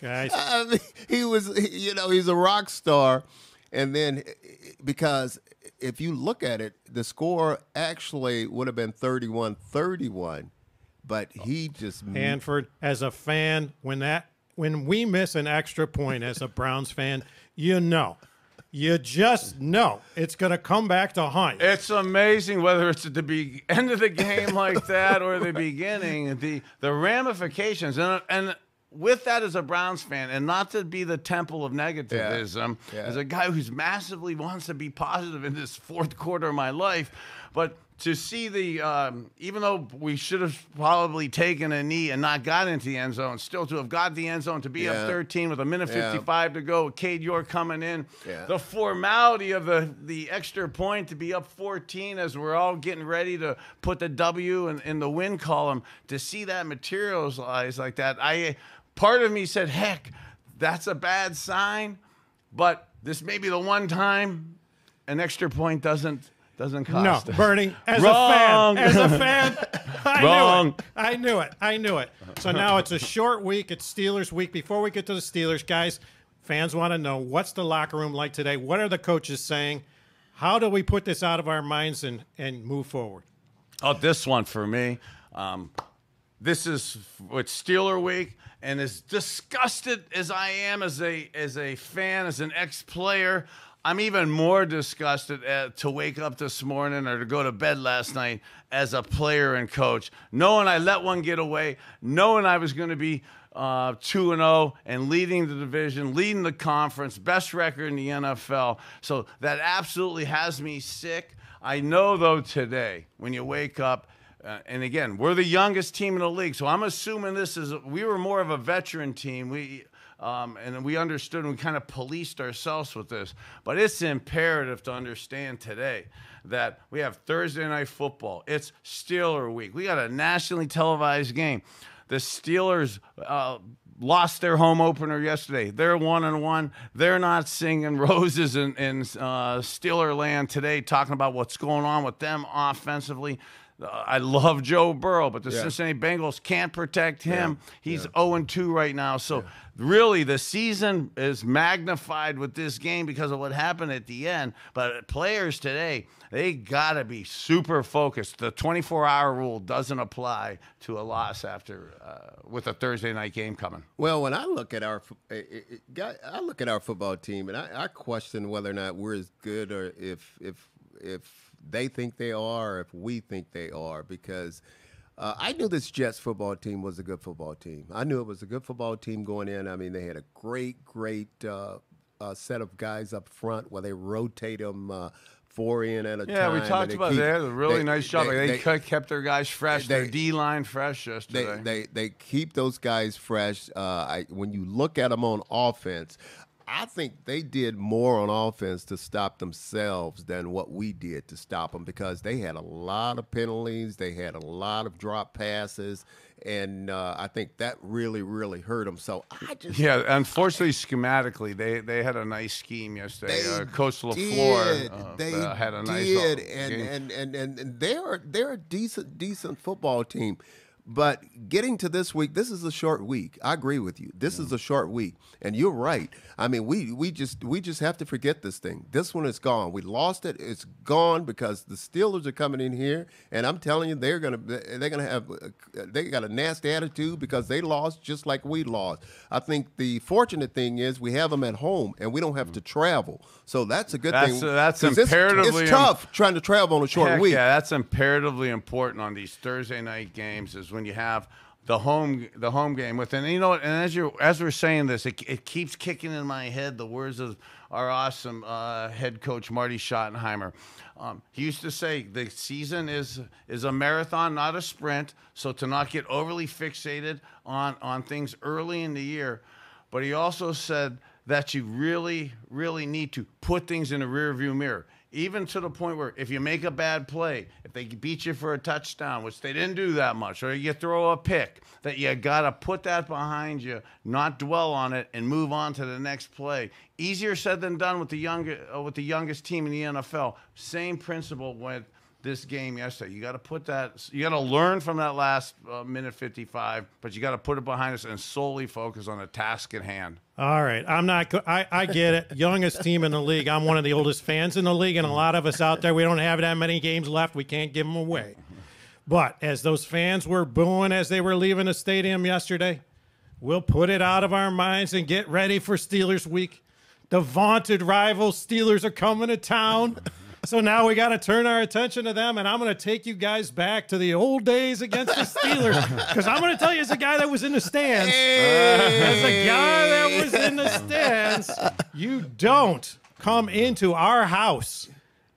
Speaker 4: Guys,
Speaker 2: I mean, he was, he- you know, he's a rock star, and then eh, eh, because if you look at it, the score actually would have been 31-31, but he just
Speaker 4: Hanford, as a fan, when that when we miss an extra point as a Browns fan, you know, you just know it's going to come back to haunt.
Speaker 1: It's amazing whether it's at the be- end of the game like that or the beginning, the the ramifications and and with that as a Browns fan, and not to be the temple of negativism,
Speaker 2: Yeah.
Speaker 1: as a guy who's massively wants to be positive in this fourth quarter of my life, but to see the um, even though we should have probably taken a knee and not got into the end zone, still to have got the end zone to be
Speaker 2: Yeah.
Speaker 1: up 13 with a minute
Speaker 2: Yeah.
Speaker 1: 55 to go, Cade York coming in,
Speaker 2: Yeah.
Speaker 1: the formality of the the extra point to be up 14 as we're all getting ready to put the W in, in the win column to see that materialize like that I part of me said heck that's a bad sign but this may be the one time an extra point doesn't doesn't
Speaker 4: No,
Speaker 1: cost us.
Speaker 4: Bernie, as
Speaker 1: Wrong.
Speaker 4: a fan, as a fan, I
Speaker 1: Wrong.
Speaker 4: knew it. I knew it. I knew it. So now it's a short week. It's Steelers week. Before we get to the Steelers, guys, fans want to know what's the locker room like today? What are the coaches saying? How do we put this out of our minds and, and move forward?
Speaker 1: Oh, this one for me. Um, this is it's Steeler week, and as disgusted as I am as a as a fan, as an ex player, I'm even more disgusted at, to wake up this morning or to go to bed last night as a player and coach, knowing I let one get away, knowing I was going to be uh, two and zero and leading the division, leading the conference, best record in the NFL. So that absolutely has me sick. I know though today when you wake up. Uh, and again, we're the youngest team in the league, so I'm assuming this is we were more of a veteran team. We um, and we understood and we kind of policed ourselves with this. But it's imperative to understand today that we have Thursday night football. It's Steeler week. We got a nationally televised game. The Steelers uh, lost their home opener yesterday. They're one and one. They're not singing roses in, in uh, Steeler land today, talking about what's going on with them offensively. I love Joe Burrow, but the
Speaker 2: Yeah.
Speaker 1: Cincinnati Bengals can't protect him. He's 0 2 right now. So, really, the season is magnified with this game because of what happened at the end. But players today, they got to be super focused. The 24 hour rule doesn't apply to a loss after uh, with a Thursday night game coming.
Speaker 2: Well, when I look at our, eh, eh, eh, I look at our football team, and I, I question whether or not we're as good, or if if if they think they are, or if we think they are, because uh, I knew this Jets football team was a good football team. I knew it was a good football team going in. I mean, they had a great, great uh, uh, set of guys up front where they rotate them. Uh, Four in at a
Speaker 1: Yeah,
Speaker 2: time.
Speaker 1: we talked about
Speaker 2: keep-
Speaker 1: that. A really
Speaker 2: they-
Speaker 1: nice job.
Speaker 2: they-
Speaker 1: They,
Speaker 2: they-
Speaker 1: kept- their guys fresh,
Speaker 2: they-
Speaker 1: their D line fresh
Speaker 2: they,
Speaker 1: yesterday.
Speaker 2: they they keep those guys fresh. Uh, I, when you look at them on offense, I think they did more on offense to stop themselves than what we did to stop them because they had a lot of penalties, they had a lot of drop passes, and uh, I think that really really hurt them. So I just
Speaker 1: Yeah, unfortunately, schematically, they they had a nice scheme yesterday.
Speaker 2: They
Speaker 1: uh, Coach. LaFleur uh,
Speaker 2: they
Speaker 1: uh, had a nice
Speaker 2: did, and, and, and and and they're they're a decent decent football team. But getting to this week, this is a short week. I agree with you. This is a short week, and you're right. I mean, we we just we just have to forget this thing. This one is gone. We lost it. It's gone because the Steelers are coming in here, and I'm telling you, they're gonna they're gonna have they got a nasty attitude because they lost just like we lost. I think the fortunate thing is we have them at home, and we don't have to mm. travel, so that's a good
Speaker 1: That's-
Speaker 2: thing.
Speaker 1: that's
Speaker 2: it's-
Speaker 1: imperatively
Speaker 2: It's,
Speaker 1: im-
Speaker 2: tough trying to travel on a short week.
Speaker 1: Yeah, that's imperatively important on these Thursday night games is when you have the home the home game with and you know and as you as we're saying this it, it keeps kicking in my head the words of our awesome uh, head coach Marty Schottenheimer. Um, he used to say the season is is a marathon, not a sprint. So to not get overly fixated on on things early in the year, but he also said that you really really need to put things in a rearview mirror even to the point where if you make a bad play, if they beat you for a touchdown, which they didn't do that much, or you throw a pick, that you got to put that behind you, not dwell on it, and move on to the next play. Easier said than done with the young, uh, with the youngest team in the NFL. Same principle with this game yesterday. You got to put that. You got to learn from that last uh, minute 55, but you got to put it behind us and solely focus on the task at hand.
Speaker 4: All right, I'm not. I I get it. Youngest team in the league. I'm one of the oldest fans in the league, and a lot of us out there, we don't have that many games left. We can't give them away. But as those fans were booing as they were leaving the stadium yesterday, we'll put it out of our minds and get ready for Steelers week. The vaunted rival Steelers are coming to town. So now we got to turn our attention to them, and I'm going to take you guys back to the old days against the Steelers because I'm going to tell you, as a guy that was in the stands, as a guy that was in the stands, you don't come into our house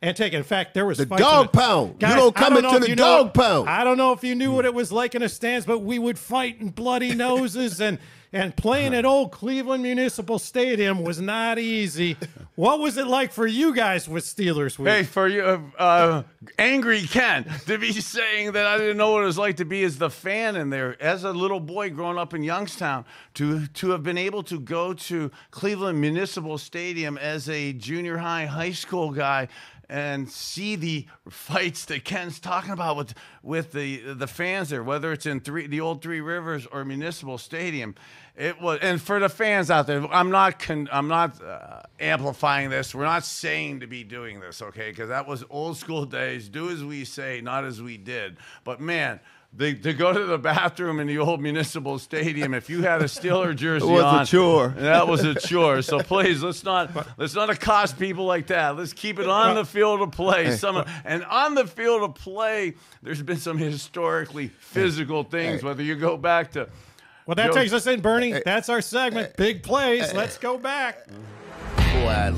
Speaker 4: and take. In fact, there was
Speaker 2: The dog pound. You don't come
Speaker 4: know
Speaker 2: into the
Speaker 4: you know-
Speaker 2: dog pound.
Speaker 4: I don't know if you knew what hmm. it was like in the stands, but we would fight in bloody noses and and playing at old Cleveland Municipal Stadium was not easy. What was it like for you guys with Steelers week?
Speaker 1: Hey, for you, uh, uh, angry Ken, to be saying that I didn't know what it was like to be as the fan in there, as a little boy growing up in Youngstown, to to have been able to go to Cleveland Municipal Stadium as a junior high, high school guy. And see the fights that Ken's talking about with with the the fans there, whether it's in three the old Three Rivers or Municipal Stadium, it was. And for the fans out there, I'm not con, I'm not uh, amplifying this. We're not saying to be doing this, okay? Because that was old school days. Do as we say, not as we did. But man. The, to go to the bathroom in the old municipal stadium, if you had a Steeler jersey
Speaker 2: was a
Speaker 1: on,
Speaker 2: chore.
Speaker 1: That was a chore. So please, let's not let's not accost people like that. Let's keep it on the field of play. Some and on the field of play, there's been some historically physical things. Whether you go back to
Speaker 4: well, that
Speaker 1: Joe-
Speaker 4: takes us in, Bernie. That's our segment. Big plays. Let's go back.
Speaker 2: Boy,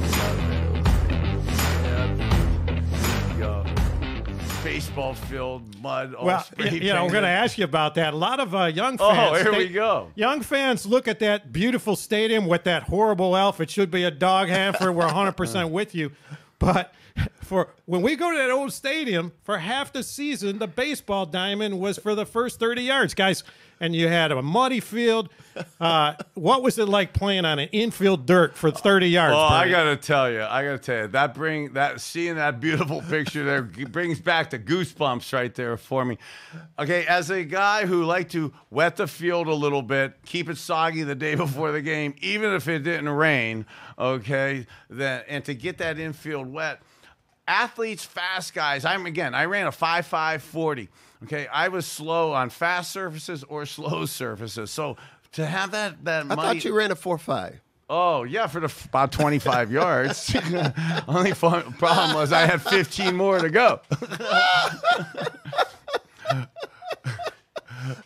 Speaker 1: baseball field mud. All
Speaker 4: Well,
Speaker 1: spray
Speaker 4: you know, we're going to ask you about that. A lot of uh, young
Speaker 1: Oh,
Speaker 4: fans.
Speaker 1: here
Speaker 4: they-
Speaker 1: we go.
Speaker 4: Young fans look at that beautiful stadium with that horrible elf. It should be a dog hamper. We're 100% with you. But for when we go to that old stadium for half the season, the baseball diamond was for the first 30 yards, guys. And you had a muddy field. Uh, what was it like playing on an infield dirt for 30 yards?
Speaker 1: Oh, I gotta tell you, I gotta tell you that bring that seeing that beautiful picture there brings back the goosebumps right there for me. Okay, as a guy who liked to wet the field a little bit, keep it soggy the day before the game, even if it didn't rain. Okay, then and to get that infield wet, athletes, fast guys. I'm again. I ran a five five forty. Okay, I was slow on fast surfaces or slow surfaces. So to have that that
Speaker 2: I
Speaker 1: muddy,
Speaker 2: thought you ran a four five.
Speaker 1: Oh yeah, for the about twenty five yards. Only fun, problem was I had fifteen more to go.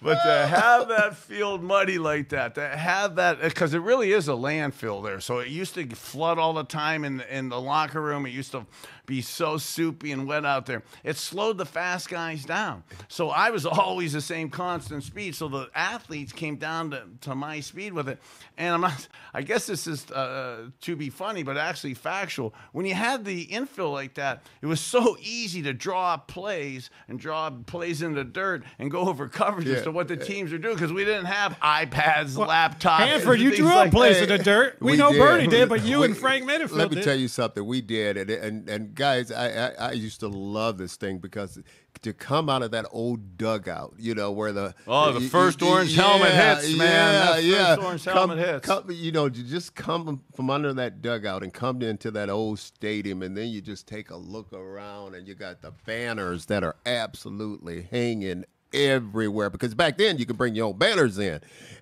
Speaker 1: but to have that field muddy like that, to have that uh, because it really is a landfill there. So it used to flood all the time in in the locker room. It used to be so soupy and wet out there. It slowed the fast guys down. So I was always the same constant speed. So the athletes came down to, to my speed with it. And I'm not, I guess this is uh, to be funny, but actually factual. When you had the infill like that, it was so easy to draw up plays and draw up plays in the dirt and go over coverages
Speaker 2: Yeah.
Speaker 1: to what the teams are doing because we didn't have iPads, laptops.
Speaker 4: Hanford, you
Speaker 1: things
Speaker 4: drew
Speaker 1: like
Speaker 4: up plays in the dirt. We,
Speaker 2: we
Speaker 4: know
Speaker 2: did.
Speaker 4: Bernie did, but you
Speaker 2: We-
Speaker 4: and Frank Minifield
Speaker 2: Let me
Speaker 4: did.
Speaker 2: tell you something. We did, and and, and guys, I, I I used to love this thing because to come out of that old dugout, you know, where the
Speaker 1: Oh, the first
Speaker 2: y-
Speaker 1: orange helmet hits, man.
Speaker 2: Yeah, yeah.
Speaker 1: first orange
Speaker 2: Come-
Speaker 1: helmet hits.
Speaker 2: come- you know, to just come from under that dugout and come into that old stadium, and then you just take a look around, and you got the banners that are absolutely hanging everywhere because back then you could bring your own banners in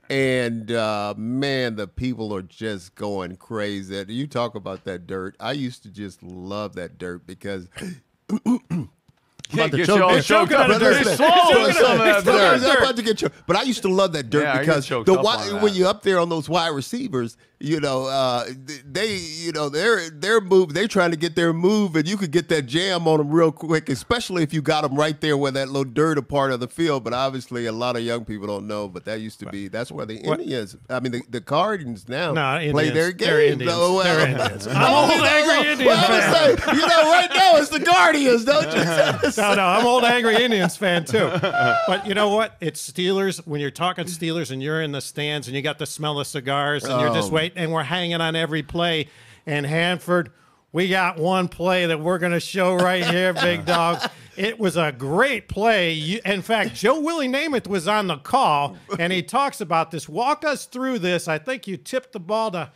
Speaker 2: and uh, man the people are just going crazy you talk about that dirt i used to just love that dirt because
Speaker 1: Can't
Speaker 2: to choke- It's
Speaker 4: choking on dirt. It's
Speaker 1: that dirt.
Speaker 4: the
Speaker 2: I'm about to get choked. But I used to love that dirt
Speaker 1: Yeah,
Speaker 2: because
Speaker 1: choked
Speaker 2: the
Speaker 1: up
Speaker 2: wi-
Speaker 1: on that.
Speaker 2: when you're up there on those wide receivers, you know, uh, they, you know, they're they're move, they're trying to get their move, and you could get that jam on them real quick, especially if you got them right there where that little dirty part of the field. But obviously, a lot of young people don't know. But that used to be that's where the Indians, I mean, the, the Guardians now
Speaker 4: No,
Speaker 2: play
Speaker 4: Indians.
Speaker 2: their
Speaker 4: They're
Speaker 2: game.
Speaker 4: Indians. They're Indians. I'm
Speaker 2: well,
Speaker 4: old,
Speaker 2: well,
Speaker 4: angry Indian
Speaker 2: well, I would say, you know, right now it's the Guardians, don't you?
Speaker 4: No, no, I'm old angry Indians fan too. But you know what? It's Steelers. When you're talking Steelers and you're in the stands and you got the smell of cigars and you're just
Speaker 2: Oh.
Speaker 4: Waiting and we're hanging on every play. And Hanford, we got one play that we're going to show right here, big dog. It was a great play. You, in fact, Joe Willie Namath was on the call and he talks about this. Walk us through this. I think you tipped the ball to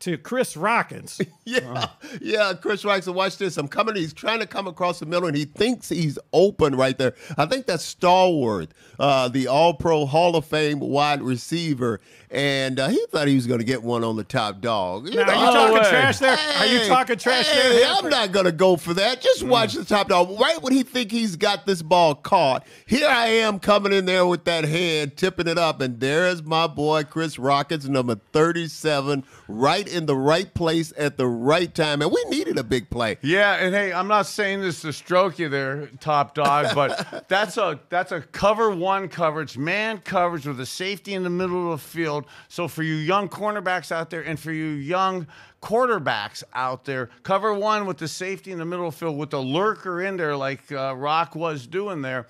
Speaker 4: to Chris Rockins.
Speaker 2: Yeah, yeah. Chris Rockins. watch this. I'm coming. He's trying to come across the middle, and he thinks he's open right there. I think that's Stallworth, uh, the All-Pro Hall of Fame wide receiver, and uh, he thought he was going to get one on the top dog. You
Speaker 4: Now,
Speaker 2: know,
Speaker 4: are you talking
Speaker 1: way.
Speaker 4: trash there? Are you talking trash
Speaker 2: hey,
Speaker 4: there?
Speaker 2: I'm not gonna go for that. Just watch the top dog. Right when he think he's got this ball caught, here I am coming in there with that hand, tipping it up, and there's my boy Chris Rockins, number 37, right in the right place at the right time. And we needed a big play.
Speaker 1: Yeah, and hey, I'm not saying this to stroke you there, top dog, but that's a that's a cover one coverage, man coverage with a safety in the middle of the field. So for you young cornerbacks out there, and for you young quarterbacks out there, cover one with the safety in the middle field with the lurker in there, like uh, Rock was doing there.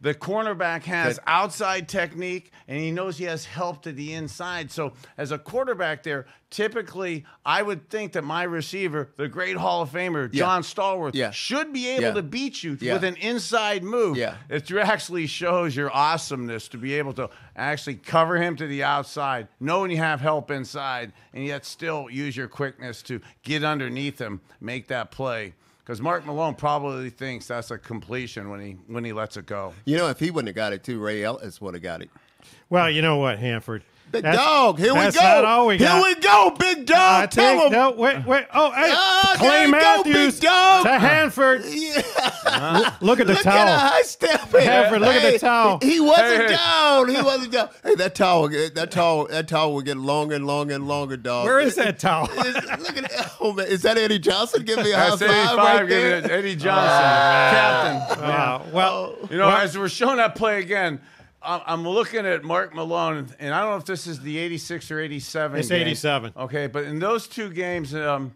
Speaker 1: The cornerback has outside technique and he knows he has help to the inside. So, as a quarterback there, typically I would think that my receiver, the great Hall of Famer,
Speaker 2: Yeah.
Speaker 1: John Stallworth,
Speaker 2: Yeah.
Speaker 1: should be able
Speaker 2: Yeah.
Speaker 1: to beat you with an inside move.
Speaker 2: Yeah.
Speaker 1: It actually shows your awesomeness to be able to actually cover him to the outside, knowing you have help inside, and yet still use your quickness to get underneath him, make that play. Because Mark Malone probably thinks that's a completion when he when he lets it go.
Speaker 2: You know, if he wouldn't have got it too, Ray Ellis would have got it.
Speaker 4: Well, you know what, Hanford?
Speaker 2: Big
Speaker 4: That's-
Speaker 2: dog, here we go.
Speaker 4: not all we
Speaker 2: here we go, big dog.
Speaker 4: I
Speaker 2: Tell
Speaker 4: think,
Speaker 2: him.
Speaker 4: no, wait, wait. Oh, hey,
Speaker 2: Ah,
Speaker 4: Clay
Speaker 2: there you go,
Speaker 4: Matthews
Speaker 2: big dog.
Speaker 4: to Hanford.
Speaker 2: Yeah.
Speaker 4: Look at the
Speaker 2: Look
Speaker 4: towel.
Speaker 2: at a high step.
Speaker 4: Hanford, look at the towel.
Speaker 2: He wasn't
Speaker 1: Hey, hey.
Speaker 2: down. He wasn't down. Hey, that towel, that towel, that towel will get longer and longer and longer, dog.
Speaker 4: Where is that towel?
Speaker 2: Is- look at that. Oh man, is that Eddie Johnson? Give me a high five
Speaker 1: 85,
Speaker 2: right there.
Speaker 1: it Eddie Johnson, captain.
Speaker 4: Uh, well,
Speaker 1: You know, as we're showing that play again, I'm I'm looking at Mark Malone, and I don't know if this is the 86 or 87.
Speaker 4: It's
Speaker 1: game.
Speaker 4: 87.
Speaker 1: Okay, but in those two games, um,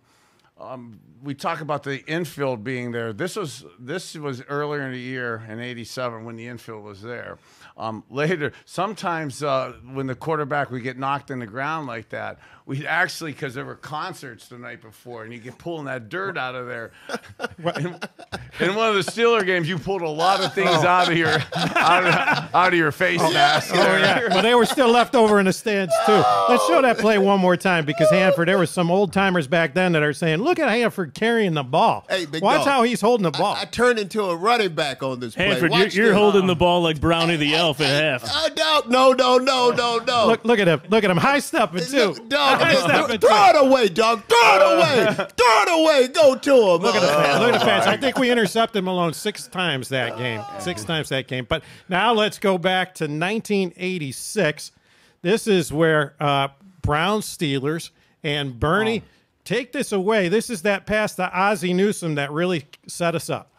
Speaker 1: um, we talk about the infield being there. This was this was earlier in the year in '87 when the infield was there. Um, later, sometimes uh, when the quarterback would get knocked in the ground like that, we'd actually because there were concerts the night before, and you get pulling that dirt out of there. in, in one of the Steeler games, you pulled a lot of things oh. out of your out of, out of your face mask.
Speaker 4: Oh, oh yeah, well they were still left over in the stands too. Let's show that play one more time because Hanford. There were some old timers back then that are saying, "Look at Hanford carrying the ball.
Speaker 2: Hey, big
Speaker 4: Watch
Speaker 2: dog.
Speaker 4: how he's holding the ball."
Speaker 2: I turned into a running back on this play.
Speaker 3: Hanford, you're, you're holding the ball like Brownie the Elf at half.
Speaker 2: Oh, dog. No, no, no, no, no.
Speaker 4: look, look at him. Look at him. High stepping too.
Speaker 2: Look, dog,
Speaker 4: High
Speaker 2: throw, throw it away, dog. Throw it away. throw it away. Go to him.
Speaker 4: Look at the fans. Look at the fans. I think we intercepted Malone six times that game. Six times that game. But now let's go back to 1986. This is where uh, Browns Steelers and Bernie take this away. This is that pass to Ozzie Newsome that really set us up.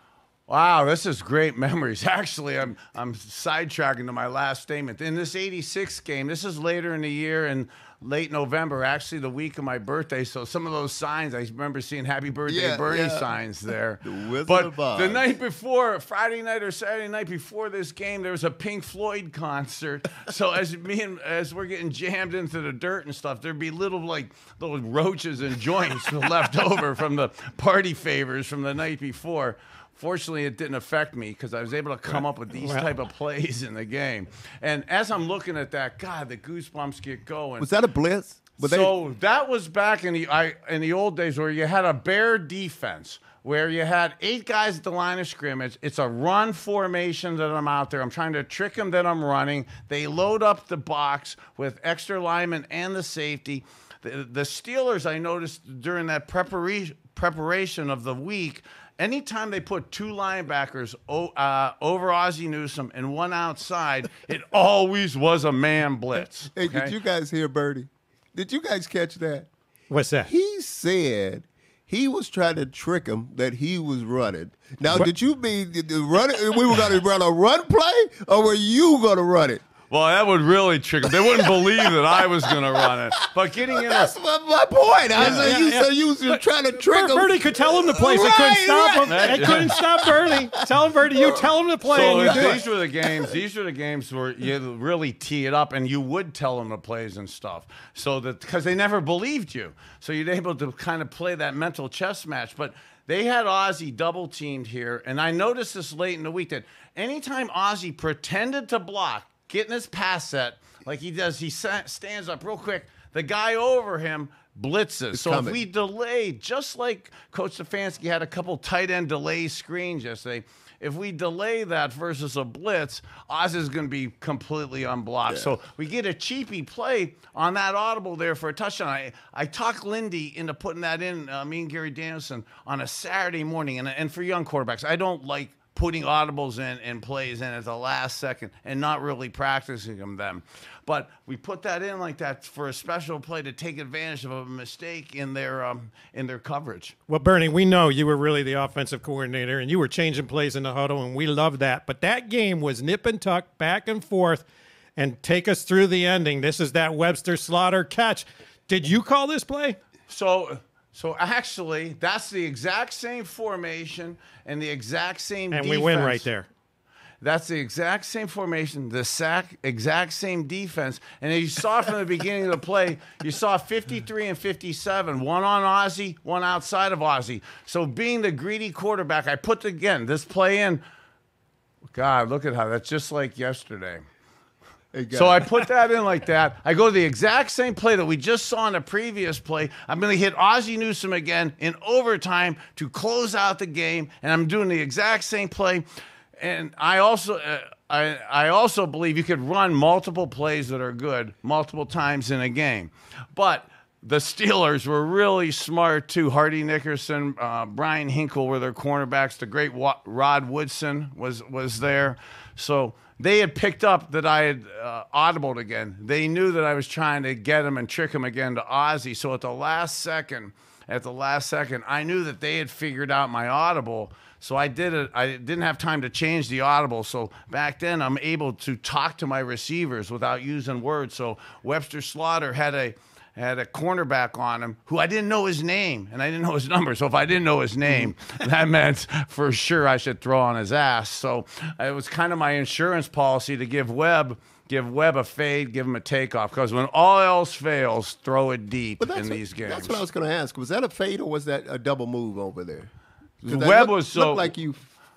Speaker 1: Wow, this is great memories. Actually, I'm I'm sidetracking to my last statement. In this 86 game, this is later in the year and late November, actually the week of my birthday. So some of those signs, I remember seeing happy birthday
Speaker 2: Yeah,
Speaker 1: Bernie
Speaker 2: yeah.
Speaker 1: signs there.
Speaker 2: The
Speaker 1: but
Speaker 2: of
Speaker 1: the night before, Friday night or Saturday night before this game, there was a Pink Floyd concert. so as me and as we're getting jammed into the dirt and stuff, there'd be little like little roaches and joints left over from the party favors from the night before. Fortunately, it didn't affect me because I was able to come up with these
Speaker 4: Well-
Speaker 1: type of plays in the game. And as I'm looking at that, God, the goosebumps get going.
Speaker 2: Was that a blitz? Were they-
Speaker 1: so that was back in the I, in the old days where you had a bare defense where you had eight guys at the line of scrimmage. It's a run formation that I'm out there. I'm trying to trick them that I'm running. They load up the box with extra linemen and the safety. The, the Steelers, I noticed during that preparation preparation of the week. Anytime they put two linebackers uh, over Ozzie Newsome and one outside, it always was a man blitz.
Speaker 2: Hey,
Speaker 1: okay?
Speaker 2: did you guys hear Birdie? Did you guys catch that?
Speaker 4: What's that?
Speaker 2: He said he was trying to trick him that he was running. Now, did you mean did the run? We were going to run a run play, or were you going to run it?
Speaker 1: Well, that would really trick them. They wouldn't believe that I was going to run it. But getting in a,
Speaker 2: That's my, my point. I said
Speaker 4: yeah,
Speaker 2: you
Speaker 4: yeah.
Speaker 2: said you was just trying to trick
Speaker 4: Bert,
Speaker 2: him.
Speaker 4: Bertie could tell him to play. so They couldn't stop
Speaker 2: right.
Speaker 4: him. They couldn't stop Bertie. Tell him, Bertie, you tell him to play, and
Speaker 1: so
Speaker 4: you do
Speaker 1: these
Speaker 4: it.
Speaker 1: were the games. These were the games where you really tee it up, and you would tell them the plays and stuff. So that because they never believed you, so you'd able to kind of play that mental chess match. But they had Ozzy double teamed here, and I noticed this late in the week that anytime Ozzy pretended to block, getting his pass set like he does, he sa- stands up real quick. The guy over him blitzes. so
Speaker 2: coming.
Speaker 1: if we delay, just like Coach Stefanski had a couple tight end delay screens yesterday. If we delay that versus a blitz, Oz is going to be completely unblocked. So we get a cheapy play on that audible there for a touchdown. I, I talked Lindy into putting that in, uh, me and Gary Danielson, on a Saturday morning. And, and for young quarterbacks, I don't like putting audibles in and plays in at the last second and not really practicing them then. But we put that in like that for a special play to take advantage of a mistake in their um, in their coverage.
Speaker 4: Well, Bernie, we know you were really the offensive coordinator and you were changing plays in the huddle, and we love that. But that game was nip and tuck, back and forth, and take us through the ending. This is that Webster Slaughter catch. Did you call this play?
Speaker 1: So so actually, that's the exact same formation and the exact same
Speaker 4: And we win right there.
Speaker 1: That's the exact same formation, the sack, exact same defense. And as you saw from the beginning of the play, you saw 53 and 57, one on Ozzy, one outside of Ozzy. So being the greedy quarterback, I put again this play in. God, look at how that's just like yesterday. So I put that in like that. I go to the exact same play that we just saw in the previous play. I'm going to hit Ozzie Newsome again in overtime to close out the game, and I'm doing the exact same play. And I also, uh, I, I also believe you could run multiple plays that are good multiple times in a game, but. The Steelers were really smart too. Hardy Nickerson, uh, Bryan Hinkle were their cornerbacks. The great Rod Woodson was was there. So they had picked up that I had uh, audibled again. They knew that I was trying to get him and trick him again to Ozzy. So at the last second, at the last second, I knew that they had figured out my audible. So I did it. I didn't have time to change the audible. So back then, I'm able to talk to my receivers without using words. So Webster Slaughter had a had a cornerback on him who I didn't know his name and I didn't know his number. So if I didn't know his name, that meant for sure I should throw on his ass. So it was kind of my insurance policy to give Webb give Webb a fade, give him a takeoff because when all else fails, throw it deep in
Speaker 2: what,
Speaker 1: these games.
Speaker 2: That's what I was going to ask. Was that a fade or was that a double move over there?
Speaker 1: Webb was so-
Speaker 2: like you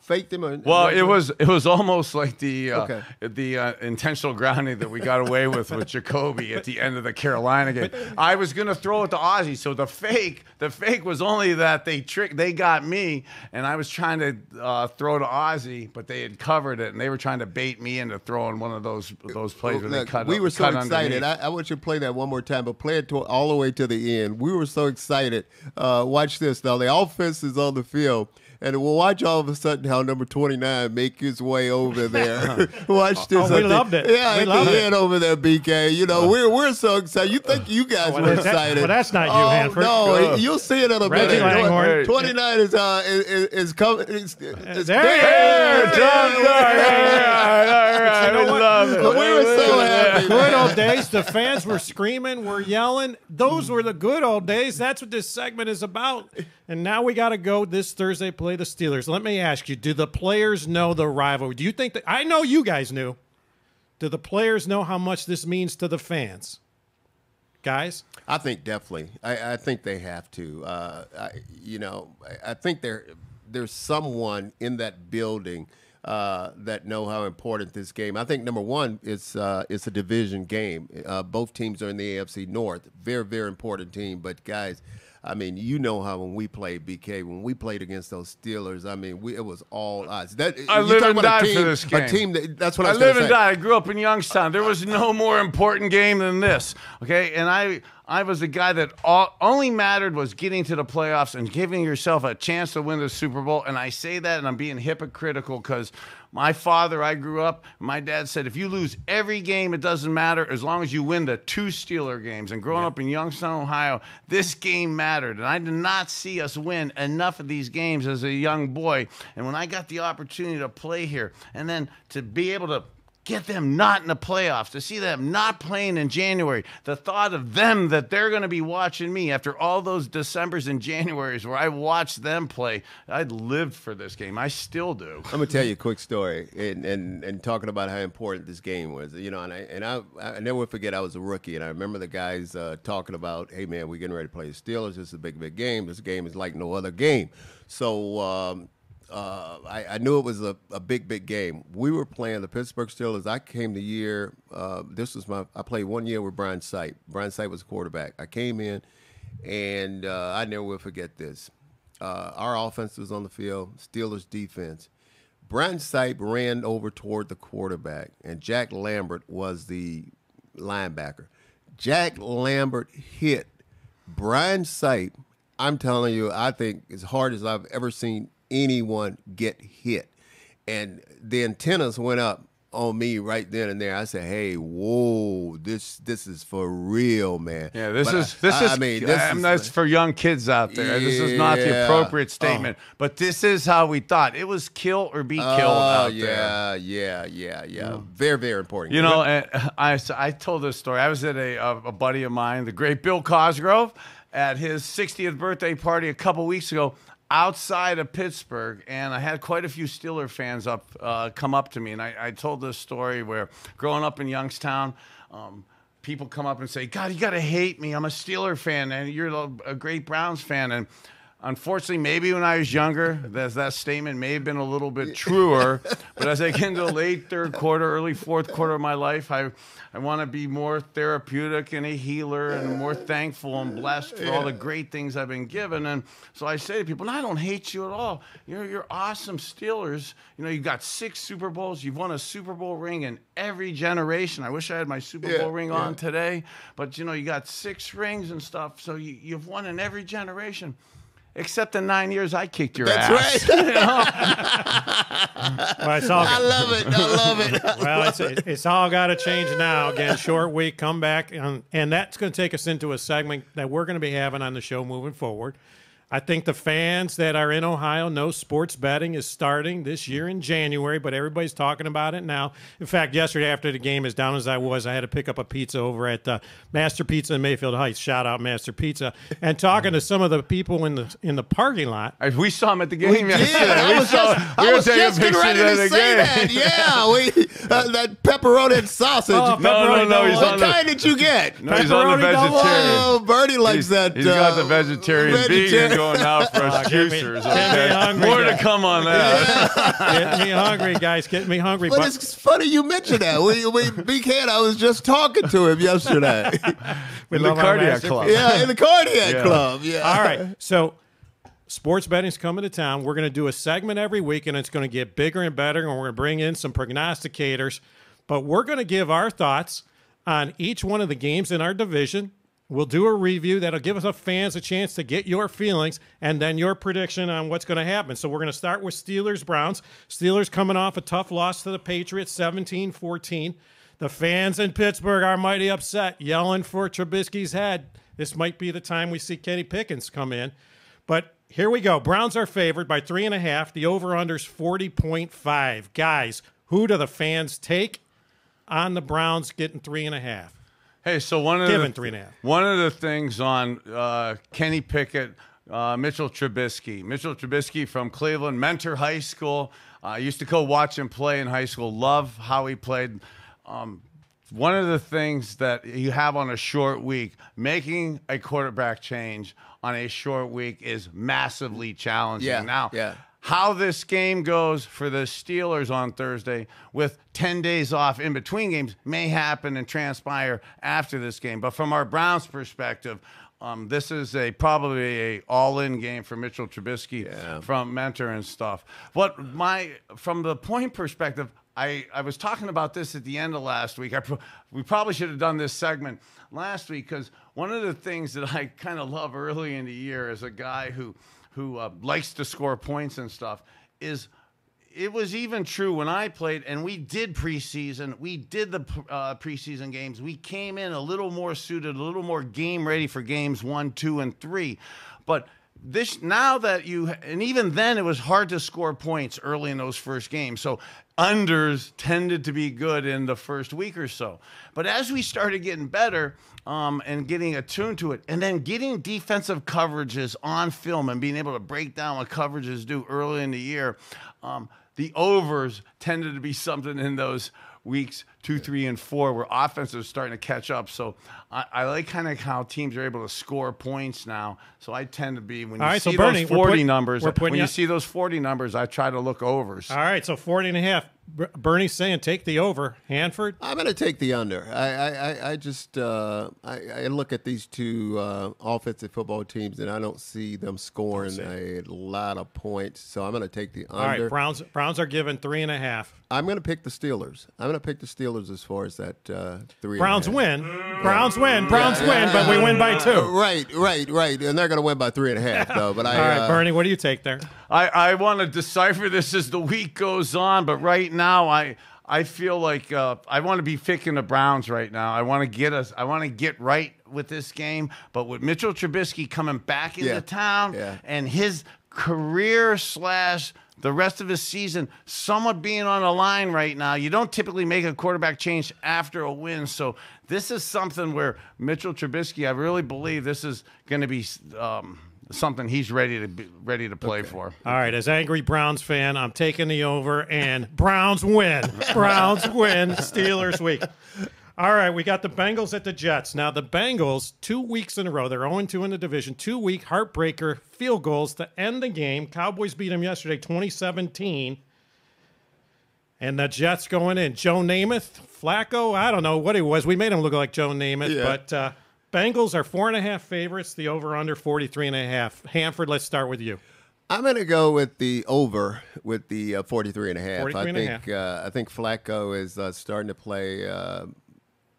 Speaker 2: faked him. Or,
Speaker 1: Well, it was it was almost like the uh,
Speaker 2: Okay.
Speaker 1: the uh, intentional grounding that we got away with with Jacoby at the end of the Carolina game. I was gonna throw it to Ozzy, so the fake the fake was only that they tricked they got me, and I was trying to uh, throw to Ozzy, but they had covered it, and they were trying to bait me into throwing one of those those plays where they cut.
Speaker 2: we were so excited. I, I want you to play that one more time, but play it to, all the way to the end. We were so excited. Uh, watch this now. The offense is on the field, and we'll watch all of a sudden how number twenty nine make his way over there. watch this.
Speaker 4: Oh, we loved it.
Speaker 2: Yeah,
Speaker 4: We
Speaker 2: at
Speaker 4: loved
Speaker 2: the
Speaker 4: it.
Speaker 2: end over there, BK. You know, we're we're so excited. You think you guys
Speaker 4: well,
Speaker 2: were
Speaker 4: that-
Speaker 2: excited?
Speaker 4: well, that's not you,
Speaker 2: oh,
Speaker 4: Hanford.
Speaker 2: No, you'll see it in a
Speaker 4: Reggie
Speaker 2: minute. Twenty nine is uh is, is, coming. Is, is
Speaker 4: There is.
Speaker 1: I
Speaker 4: know what?
Speaker 1: love it.
Speaker 2: We were so happy.
Speaker 4: good old days. The fans were screaming, we're yelling. Those were the good old days. That's what this segment is about. And now we got to go this Thursday play the Steelers. Let me ask you: Do the players know the rivalry? Do you think that? I know you guys knew. Do the players know how much this means to the fans, guys?
Speaker 2: I think definitely. I, I think they have to. Uh, I, you know, I, I think there there's someone in that building uh, that know how important this game. I think number one, it's uh, it's a division game. Uh, both teams are in the AFC North. Very very important team. But guys. I mean, you know how when we played BK, when we played against those Steelers, I mean, we, it was all odds. That
Speaker 1: I live and die for this game.
Speaker 2: A team that that's what I,
Speaker 1: I live and
Speaker 2: say.
Speaker 1: die. I grew up in Youngstown. There was no more important game than this. Okay, and I I was the guy that all, only mattered was getting to the playoffs and giving yourself a chance to win the Super Bowl. And I say that, and I'm being hypocritical because my father, I grew up. My dad said, if you lose every game, it doesn't matter as long as you win the two Steeler games. And growing up in Youngstown, Ohio, this game mattered, and I did not see us win enough of these games as a young boy. And when I got the opportunity to play here, and then to be able to get them not in the playoffs, to see them not playing in January, the thought of them that they're going to be watching me after all those Decembers and Januaries where I watched them play, I lived for this game. I still do.
Speaker 2: I'm gonna tell you a quick story, and, and and talking about how important this game was. You know, and I and I I never forget I was a rookie, and I remember the guys uh, talking about, "Hey man, we're getting ready to play the Steelers. This is a big big game. This game is like no other game." So. Um, uh, I, I knew it was a, a big, big game. We were playing the Pittsburgh Steelers. I came the year. Uh, this was my. I played one year with Brian Sipe. Brian Sipe was a quarterback. I came in, and uh, I never will forget this. Uh, our offense was on the field. Steelers defense. Brian Sipe ran over toward the quarterback, and Jack Lambert was the linebacker. Jack Lambert hit Brian Sipe. I'm telling you, I think as hard as I've ever seen anyone get hit. And the antennas went up on me right then and there. I said, "Hey, whoa, this this is for real, man."
Speaker 1: Yeah, this
Speaker 2: But
Speaker 1: is this
Speaker 2: I,
Speaker 1: is.
Speaker 2: I mean, this
Speaker 1: and
Speaker 2: is
Speaker 1: that's for young kids out there. This is not the appropriate oh. statement, but this is how we thought. It was kill or be oh, killed
Speaker 2: Oh
Speaker 1: out there.
Speaker 2: yeah, yeah, yeah, yeah. Very, very important.
Speaker 1: You know, and I, I told this story. I was at a, a, a buddy of mine, the great Bill Cosgrove, at his 60th birthday party a couple weeks ago outside of Pittsburgh, and I had quite a few Steeler fans up uh, come up to me, and I, I told this story where growing up in Youngstown. Um, People come up and say, "God, you gotta hate me. I'm a Steeler fan, and you're a great Browns fan." And Unfortunately, maybe when I was younger, that, that statement may have been a little bit truer. but as I get into the late third quarter, early fourth quarter of my life, I, I want to be more therapeutic and a healer and more thankful and blessed for all the great things I've been given. And so I say to people, no, I don't hate you at all. You're, you're awesome Steelers. You know, you've got six Super Bowls. You've won a Super Bowl ring in every generation. I wish I had my Super
Speaker 2: Yeah,
Speaker 1: Bowl ring
Speaker 2: yeah.
Speaker 1: on today. But, you know, you got six rings and stuff. So you, you've won in every generation. Except the nine years I kicked your
Speaker 2: That's
Speaker 1: ass.
Speaker 2: right.
Speaker 4: Well, it's all
Speaker 2: I love it. I love it.
Speaker 4: well, it's, it's all got to change now. Again, short week, come back, and, and that's going to take us into a segment that we're going to be having on the show moving forward. I think the fans that are in Ohio know sports betting is starting this year in January, but everybody's talking about it now. In fact, yesterday after the game, as down as I was, I had to pick up a pizza over at uh, Master Pizza in Mayfield Heights. Shout out Master Pizza, and talking to some of the people in the in the parking lot.
Speaker 1: We saw him at the game
Speaker 2: We did.
Speaker 1: yesterday.
Speaker 2: I
Speaker 1: We
Speaker 2: was
Speaker 1: saw-
Speaker 2: just,
Speaker 1: we
Speaker 2: I was just getting ready to
Speaker 1: the
Speaker 2: say
Speaker 1: game.
Speaker 2: that. Yeah, we uh, that pepperoni and sausage.
Speaker 4: Oh,
Speaker 1: No, no, no, he's
Speaker 2: what
Speaker 1: on the-
Speaker 2: kind did you get?
Speaker 1: No, he's on the
Speaker 4: Pepperoni double.
Speaker 1: vegetarian.
Speaker 2: Oh, Bernie likes
Speaker 1: He's,
Speaker 2: that.
Speaker 1: he's got
Speaker 2: uh,
Speaker 1: the vegetarian,
Speaker 2: vegetarian.
Speaker 1: vegan going out for uh, us
Speaker 4: get me-
Speaker 1: juicers.
Speaker 4: get me
Speaker 1: okay?
Speaker 4: hungry,
Speaker 1: More to
Speaker 4: guys.
Speaker 1: come on that.
Speaker 4: Get me hungry, guys. Get me hungry.
Speaker 2: But it's funny you mentioned that. We, we, Big Head, I was just talking to him yesterday.
Speaker 4: we
Speaker 1: In the
Speaker 4: love our
Speaker 1: cardiac
Speaker 4: Master
Speaker 1: club.
Speaker 2: yeah, in the cardiac
Speaker 1: Yeah.
Speaker 2: club. Yeah.
Speaker 4: All right. So sports betting's coming to town. We're going to do a segment every week, and it's going to get bigger and better. And we're going to bring in some prognosticators. But we're going to give our thoughts on each one of the games in our division We'll do a review that'll give us a fans a chance to get your feelings and then your prediction on what's going to happen. So we're going to start with Steelers Browns. Steelers coming off a tough loss to the Patriots 17 14. The fans in Pittsburgh are mighty upset, yelling for Trubisky's head. This might be the time we see Kenny Pickett come in. But here we go. Browns are favored by three and a half. The over under's 40.5. Guys, who do the fans take on the Browns getting three and a half?
Speaker 1: Hey, so one of the
Speaker 4: three and a half.
Speaker 1: one of the things on uh, Kenny Pickett, uh, Mitchell Trubisky, Mitchell Trubisky from Cleveland, Mentor High School. I used to go watch him play in high school. Love how he played. Um, one of the things that you have on a short week, making a quarterback change on a short week is massively challenging.
Speaker 2: Yeah,
Speaker 1: now,
Speaker 2: yeah.
Speaker 1: How this game goes for the Steelers on Thursday with 10 days off in between games may happen and transpire after this game. But from our Browns perspective, um, this is a probably a all-in game for Mitchell Trubisky
Speaker 2: Yeah.
Speaker 1: from mentor and stuff. What my from the point perspective, I, I was talking about this at the end of last week. I pro- we probably should have done this segment last week because one of the things that I kind of love early in the year is a guy who who uh, likes to score points and stuff is it was even true when I played, and we did preseason. We did the uh, preseason games. We came in a little more suited, a little more game ready for games one, two, and three. But this now that you, and even then, it was hard to score points early in those first games. So unders tended to be good in the first week or so. But as we started getting better um, and getting attuned to it, and then getting defensive coverages on film and being able to break down what coverages do early in the year, um, the overs tended to be something in those weeks two, three, and four where offenses are starting to catch up. So I, I like kind of how teams are able to score points now. So I tend to be when you
Speaker 4: right, so
Speaker 1: see
Speaker 4: Bernie,
Speaker 1: those 40
Speaker 4: putting-
Speaker 1: numbers, when
Speaker 4: you-
Speaker 1: you see those 40 numbers, I try to look overs.
Speaker 4: All right, so 40 and a half. Ber- Bernie's saying take the over. Hanford?
Speaker 2: I'm going to take the under. I I, I, I just uh, I, I look at these two uh, offensive football teams and I don't see them scoring a lot of points. So I'm going to take the under.
Speaker 4: All right,
Speaker 2: under.
Speaker 4: Browns Browns are given three and a half.
Speaker 2: I'm going to pick the Steelers. I'm going to pick the Steelers as far as that uh, three. and a
Speaker 4: Browns
Speaker 2: half.
Speaker 4: win. Browns win. Browns win, but we win by two.
Speaker 2: Right, right, right. And they're going to win by three and a half, though. But I,
Speaker 4: All right,
Speaker 2: uh,
Speaker 4: Bernie, what do you take there?
Speaker 1: I, I want to decipher this as the week goes on, but right now I I feel like uh, I want to be picking the Browns right now. I want to get us. I want to get right with this game, but with Mitchell Trubisky coming back into
Speaker 2: Yeah.
Speaker 1: town
Speaker 2: Yeah.
Speaker 1: and his career slash the rest of his season somewhat being on the line right now. You don't typically make a quarterback change after a win, so this is something where Mitchell Trubisky. I really believe this is going to be. Um, Something he's ready to be ready to play for.
Speaker 4: All right, as angry Browns fan, I'm taking the over, and Browns win. Browns win. Steelers week. All right, we got the Bengals at the Jets. Now, the Bengals, two weeks in a row, they're 0 2 in the division, two week heartbreaker field goals to end the game. Cowboys beat them yesterday, 2017. And the Jets going in. Joe Namath, Flacco, I don't know what he was. We made him look like Joe Namath,
Speaker 2: Yeah.
Speaker 4: but uh, Bengals are four and a half favorites, the over under 43 and a half. Hanford, let's start with you.
Speaker 2: I'm going to go with the over with the uh, 43 and a half.
Speaker 4: 43
Speaker 2: I
Speaker 4: and a
Speaker 2: think uh, I think Flacco is uh, starting to play uh,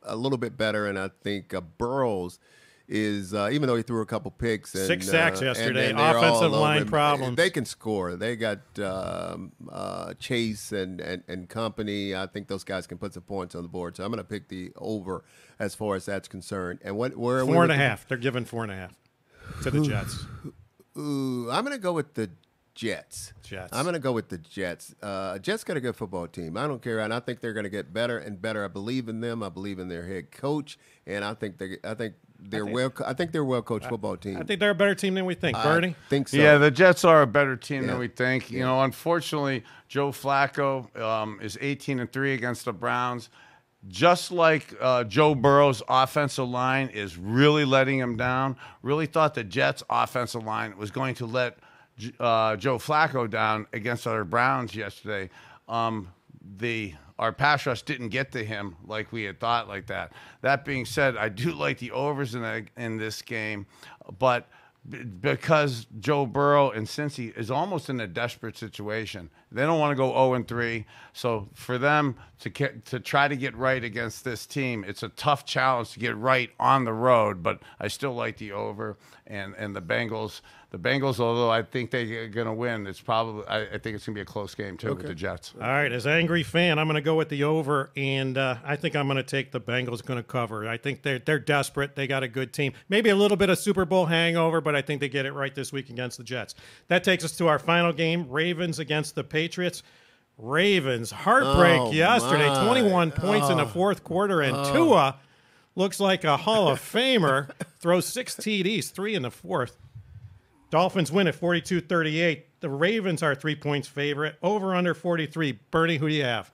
Speaker 2: a little bit better, and I think uh, Burrows is uh, even though he threw a couple picks and
Speaker 4: Six sacks
Speaker 2: uh, and
Speaker 4: yesterday,
Speaker 2: then they're
Speaker 4: offensive line
Speaker 2: him,
Speaker 4: problems.
Speaker 2: They can score. They got um, uh, Chase and, and and company. I think those guys can put some points on the board. So I'm going to pick the over as far as that's concerned. And what where are we
Speaker 4: and a half? They're giving four and a half to the Jets.
Speaker 2: Ooh, I'm going to go with the Jets.
Speaker 4: Jets.
Speaker 2: I'm going to go with the Jets. Uh, Jets got a good football team. I don't care, and I think they're going to get better and better. I believe in them. I believe in their head coach, and I think they. I think they're well. I think they're a well coached football team.
Speaker 4: I think they're a better team than we think.
Speaker 2: I
Speaker 4: Bernie?
Speaker 2: think so.
Speaker 1: Yeah, the Jets are a better team
Speaker 2: Yeah.
Speaker 1: than we think. You know, unfortunately, Joe Flacco um, is 18 and three against the Browns. Just like uh, Joe Burrow's offensive line is really letting him down. Really thought the Jets' offensive line was going to let uh, Joe Flacco down against our Browns yesterday. Um, the our pass rush didn't get to him like we had thought like that. That being said, I do like the overs in in this game, but because Joe Burrow and Cincy is almost in a desperate situation. They don't want to go 0 and 3. So for them to get, to try to get right against this team, it's a tough challenge to get right on the road. But I still like the over and and the Bengals. The Bengals, although I think they're going to win, it's probably I, I think it's going to be a close game too with the Jets.
Speaker 4: All right, as angry fan, I'm going to go with the over, and uh, I think I'm going to take the Bengals. Going to cover. I think they're they're desperate. They got a good team. Maybe a little bit of Super Bowl hangover, but I think they get it right this week against the Jets. That takes us to our final game: Ravens against the Patriots. Ravens heartbreak
Speaker 2: Oh,
Speaker 4: yesterday,
Speaker 2: my.
Speaker 4: 21 points in the fourth quarter, and Tua looks like a Hall of Famer. Throws six TDs, three in the fourth. Dolphins win at 42 38. The Ravens are three points favorite. Over under 43. Bernie, who do you have?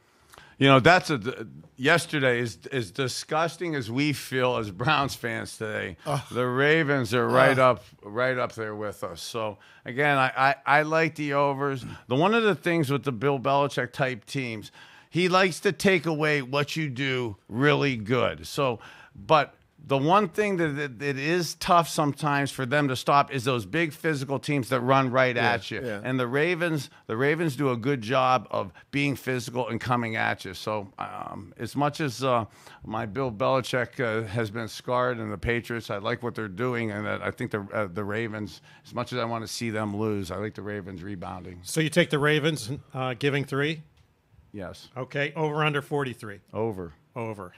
Speaker 1: You know, that's a yesterday is as disgusting as we feel as Browns fans today. The Ravens are right up right up there with us. So again, I, I, I like the overs. The one of the things with the Bill Belichick type teams, he likes to take away what you do really good. So but the one thing that, that, that is tough sometimes for them to stop is those big physical teams that run right at you.
Speaker 2: yeah.
Speaker 1: And the Ravens, the Ravens do a good job of being physical and coming at you. So um, as much as uh, my Bill Belichick uh, has been scarred and the Patriots, I like what they're doing, and that I think the uh, the Ravens, as much as I want to see them lose, I like the Ravens rebounding.
Speaker 4: So you take the Ravens, uh, giving three.
Speaker 1: Yes,
Speaker 4: Okay, over under 43.
Speaker 1: over.
Speaker 4: Over.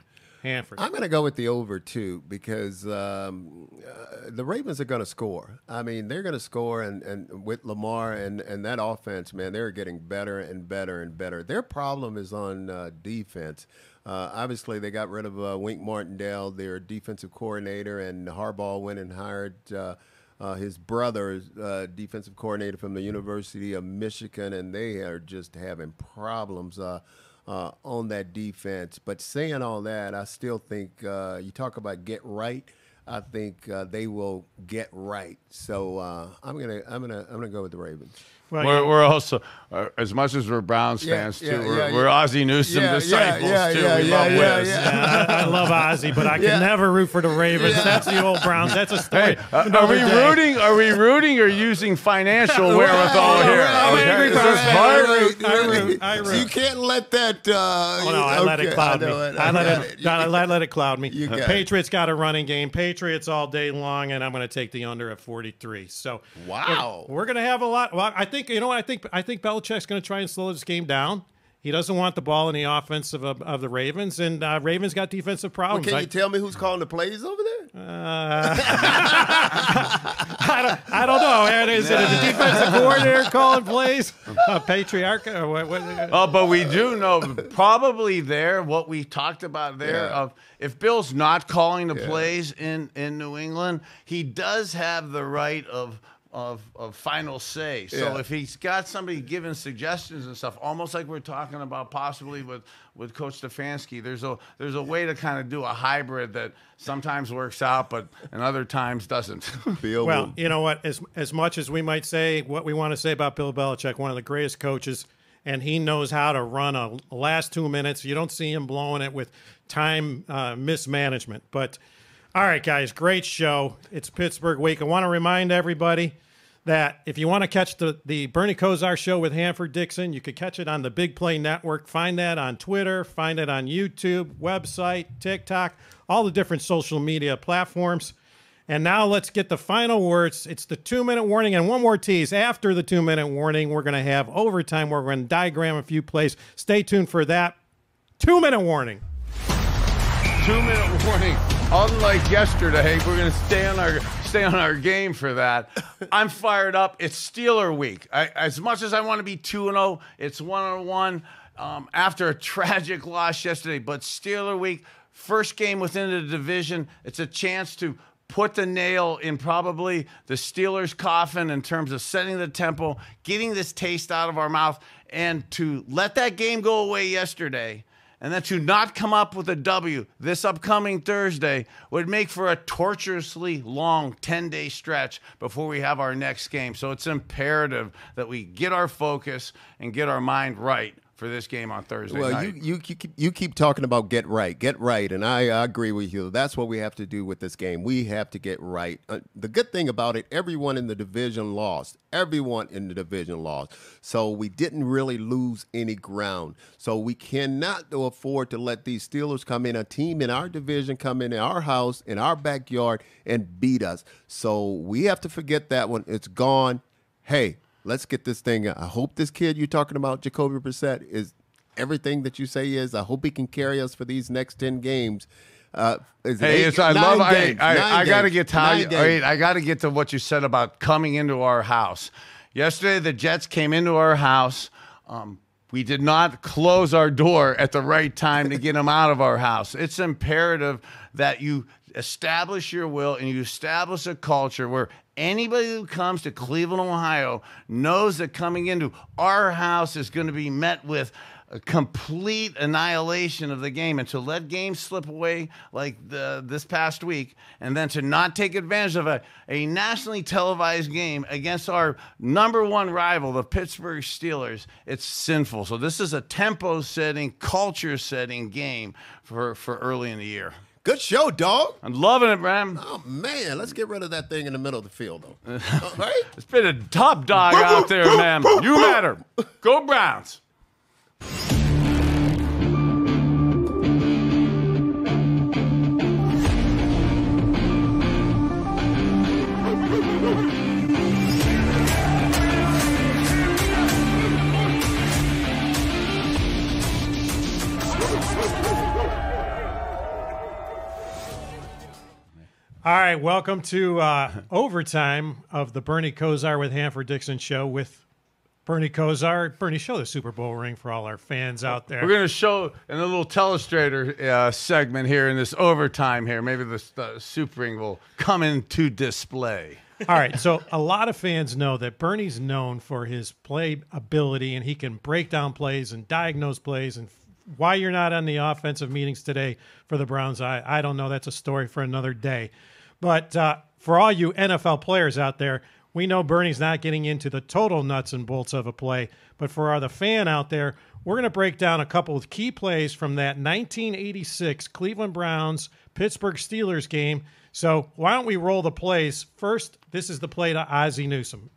Speaker 4: Hanford.
Speaker 2: I'm going to go with the over too because um, uh, the Ravens are going to score. I mean, they're going to score, and, and with Lamar and, and that offense, man, they're getting better and better and better. Their problem is on uh, defense. Uh, obviously, they got rid of uh, Wink Martindale, their defensive coordinator, and Harbaugh went and hired. Uh, uh, his brother, uh, defensive coordinator from the University of Michigan, and they are just having problems uh, uh, on that defense. But saying all that, I still think uh, you talk about get right. I think uh, they will get right. So uh, I'm gonna I'm gonna I'm gonna go with the Ravens.
Speaker 4: Well,
Speaker 1: We're,
Speaker 4: you-
Speaker 1: we're also, uh, as much as we're Browns
Speaker 2: Yeah,
Speaker 1: fans too,
Speaker 2: yeah,
Speaker 1: we're,
Speaker 2: yeah,
Speaker 1: we're. Ozzie Newsome
Speaker 2: Yeah, yeah,
Speaker 1: disciples
Speaker 2: yeah,
Speaker 1: too.
Speaker 2: yeah,
Speaker 1: we
Speaker 2: yeah,
Speaker 1: love
Speaker 2: yeah,
Speaker 1: Wiz.
Speaker 2: yeah.
Speaker 4: I, I love Ozzie, but I can
Speaker 2: Yeah.
Speaker 4: never root for the Ravens. That's the old Browns. That's a story.
Speaker 1: Hey, uh, are we
Speaker 4: day.
Speaker 1: rooting? Are we rooting or using financial wherewithal
Speaker 2: Right,
Speaker 1: here?
Speaker 4: I'm
Speaker 1: Okay,
Speaker 4: angry
Speaker 1: is
Speaker 4: Browns
Speaker 1: this
Speaker 4: fan.
Speaker 1: hard?
Speaker 4: I root, I root,
Speaker 2: So you can't let that. Uh,
Speaker 4: Oh, no, I let it cloud
Speaker 2: I
Speaker 4: me.
Speaker 2: know it,
Speaker 4: I let
Speaker 2: got
Speaker 4: it, I let, let it cloud me.
Speaker 2: You got.
Speaker 4: Patriots got a running game. Patriots all day long, and I'm going to take the under at 43. So
Speaker 2: Wow.
Speaker 4: we're, we're going to have a lot. Well, I think you know what I think. I think Belichick's going to try and slow this game down. He doesn't want the ball in the offense of, of, of the Ravens, and uh, Ravens got defensive problems.
Speaker 2: Can
Speaker 4: I,
Speaker 2: you tell me who's calling the plays over there?
Speaker 4: I don't, I don't know. man. Is it a defensive coordinator calling plays? A patriarch? Or what, what,
Speaker 1: Oh, but we do know probably there what we talked about there
Speaker 2: Yeah.
Speaker 1: of if Bill's not calling the plays in in New England, he does have the right of. Of, of final say. So
Speaker 2: Yeah.
Speaker 1: if he's got somebody giving suggestions and stuff, almost like we're talking about possibly with, with Coach Stefanski, there's a there's a way to kind of do a hybrid that sometimes works out, but and other times doesn't.
Speaker 2: Bill
Speaker 4: Well,
Speaker 2: will-
Speaker 4: you know what? As as much as we might say what we want to say about Bill Belichick, one of the greatest coaches, and he knows how to run a last two minutes. You don't see him blowing it with time uh, mismanagement. But all right, guys, great show. It's Pittsburgh week. I want to remind everybody that if you want to catch the, the Bernie Kosar show with Hanford Dixon, you could catch it on the Big Play Network. Find that on Twitter, find it on YouTube, website, TikTok, all the different social media platforms. And now let's get the final words. It's the two minute warning and one more tease. After the two minute warning, we're going to have overtime where we're going to diagram a few plays. Stay tuned for that. Two minute warning.
Speaker 1: two minute warning. Unlike yesterday, we're gonna stay on our stay on our game for that. I'm fired up. It's Steeler week. I, as much as I want to be two and zero, it's one on one um, after a tragic loss yesterday. But Steeler week, first game within the division. It's a chance to put the nail in probably the Steelers' coffin in terms of setting the tempo, getting this taste out of our mouth, and to let that game go away yesterday and that to not come up with a W this upcoming Thursday would make for a torturously long 10 day stretch before we have our next game. So it's imperative that we get our focus and get our mind right for this game on Thursday
Speaker 2: Well,
Speaker 1: night.
Speaker 2: you, you you keep you keep talking about get right, get right, and I, I agree with you. That's what we have to do with this game. We have to get right. Uh, the good thing about it, everyone in the division lost. Everyone in the division lost, so we didn't really lose any ground. So we cannot afford to let these Steelers come in, a team in our division, come in, in our house, in our backyard, and beat us. So we have to forget that one. It's gone. Hey, let's get this thing. I hope this kid you're talking about, Jacoby Brissett, is everything that you say he is. I hope he can carry us for these next ten games. Uh, it
Speaker 1: Hey,
Speaker 2: eight-
Speaker 1: I love. I,
Speaker 2: games,
Speaker 1: I,
Speaker 2: nine
Speaker 1: I got to get to wait, I got to get to what you said about coming into our house. Yesterday, the Jets came into our house. Um, we did not close our door at the right time to get them out of our house. It's imperative that you establish your will and you establish a culture where anybody who comes to Cleveland, Ohio, knows that coming into our house is going to be met with a complete annihilation of the game. And to let games slip away like the this past week and then to not take advantage of a, a nationally televised game against our number one rival the pittsburgh steelers it's sinful. So this is a tempo setting culture setting game for for early in the year
Speaker 2: Good show, dog.
Speaker 1: i'm loving it man
Speaker 2: Oh man, let's get rid of that thing in the middle of the field, though. All oh, right?
Speaker 1: it's been a top dog out there man you matter go browns
Speaker 4: All right, welcome to uh, overtime of the Bernie Kosar with Hanford Dixon show with Bernie Kosar. Bernie, show the Super Bowl ring for all our fans out there.
Speaker 1: We're going to show in a little telestrator uh, segment here in this overtime here. Maybe the uh, Super Ring will come into display.
Speaker 4: All right, so a lot of fans know that Bernie's known for his play ability, and he can break down plays and diagnose plays. And why you're not on the offensive meetings today for the Browns, I, I don't know. That's a story for another day. But uh, for all you NFL players out there, we know Bernie's not getting into the total nuts and bolts of a play. But for our, the fan out there, we're going to break down a couple of key plays from that 1986 Cleveland Browns Pittsburgh Steelers game. So why don't we roll the plays? First, this is the play to Ozzie Newsome.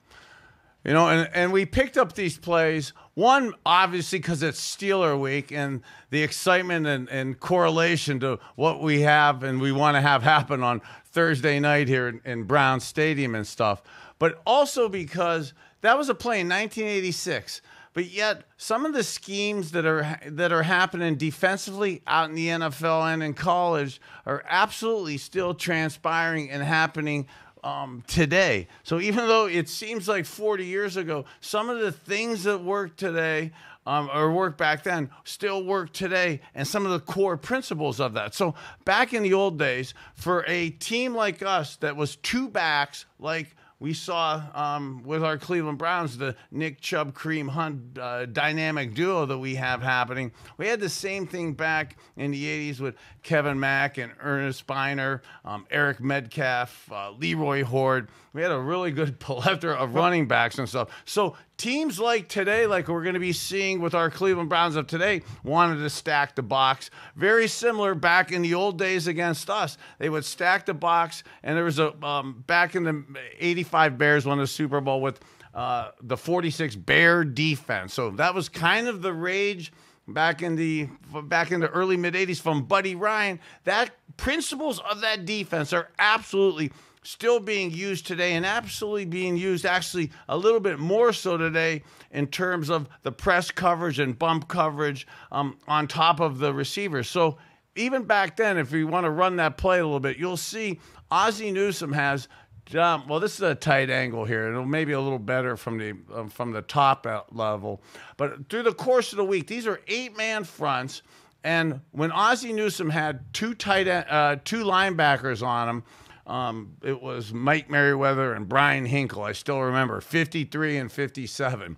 Speaker 1: You know, and, and we picked up these plays. One, obviously, because it's Steeler week and the excitement and, and correlation to what we have and we want to have happen on Thursday night here in, in Brown Stadium and stuff. But also because that was a play in 1986. But yet, some of the schemes that are that are happening defensively out in the NFL and in college are absolutely still transpiring and happening um, today. So even though it seems like 40 years ago, some of the things that work today um, or work back then still work today, and some of the core principles of that. So back in the old days, for a team like us that was two backs, like we saw um, with our Cleveland Browns, the Nick Chubb Kareem Hunt uh, dynamic duo that we have happening. We had the same thing back in the 80s with Kevin Mack and Earnest Byner, um, Eric Metcalf, uh, Leroy Hoard. We had a really good plethora of running backs and stuff. So teams like today, like we're going to be seeing with our Cleveland Browns of today, wanted to stack the box. Very similar back in the old days against us. They would stack the box, and there was a um, back in the '85 Bears won the Super Bowl with uh, the '46 Bear defense. So that was kind of the rage back in the back in the early mid 80s from Buddy Ryan. That principles of that defense are absolutely still being used today and absolutely being used actually a little bit more so today in terms of the press coverage and bump coverage um, on top of the receivers. So even back then, if you want to run that play a little bit, you'll see Ozzie Newsome has um, well, this is a tight angle here. It'll maybe a little better from the um, from the top level, but through the course of the week, these are eight man fronts. And when Ozzie Newsome had two tight uh, two linebackers on him, um, it was Mike Merriweather and Bryan Hinkle. I still remember 53 and 57.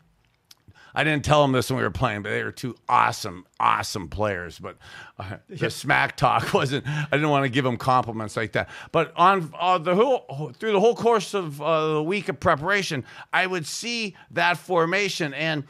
Speaker 1: I didn't tell them this when we were playing, but they were two awesome, awesome players. But uh, the smack talk wasn't. I didn't want to give them compliments like that. But on uh, the whole through the whole course of uh, the week of preparation, I would see that formation and.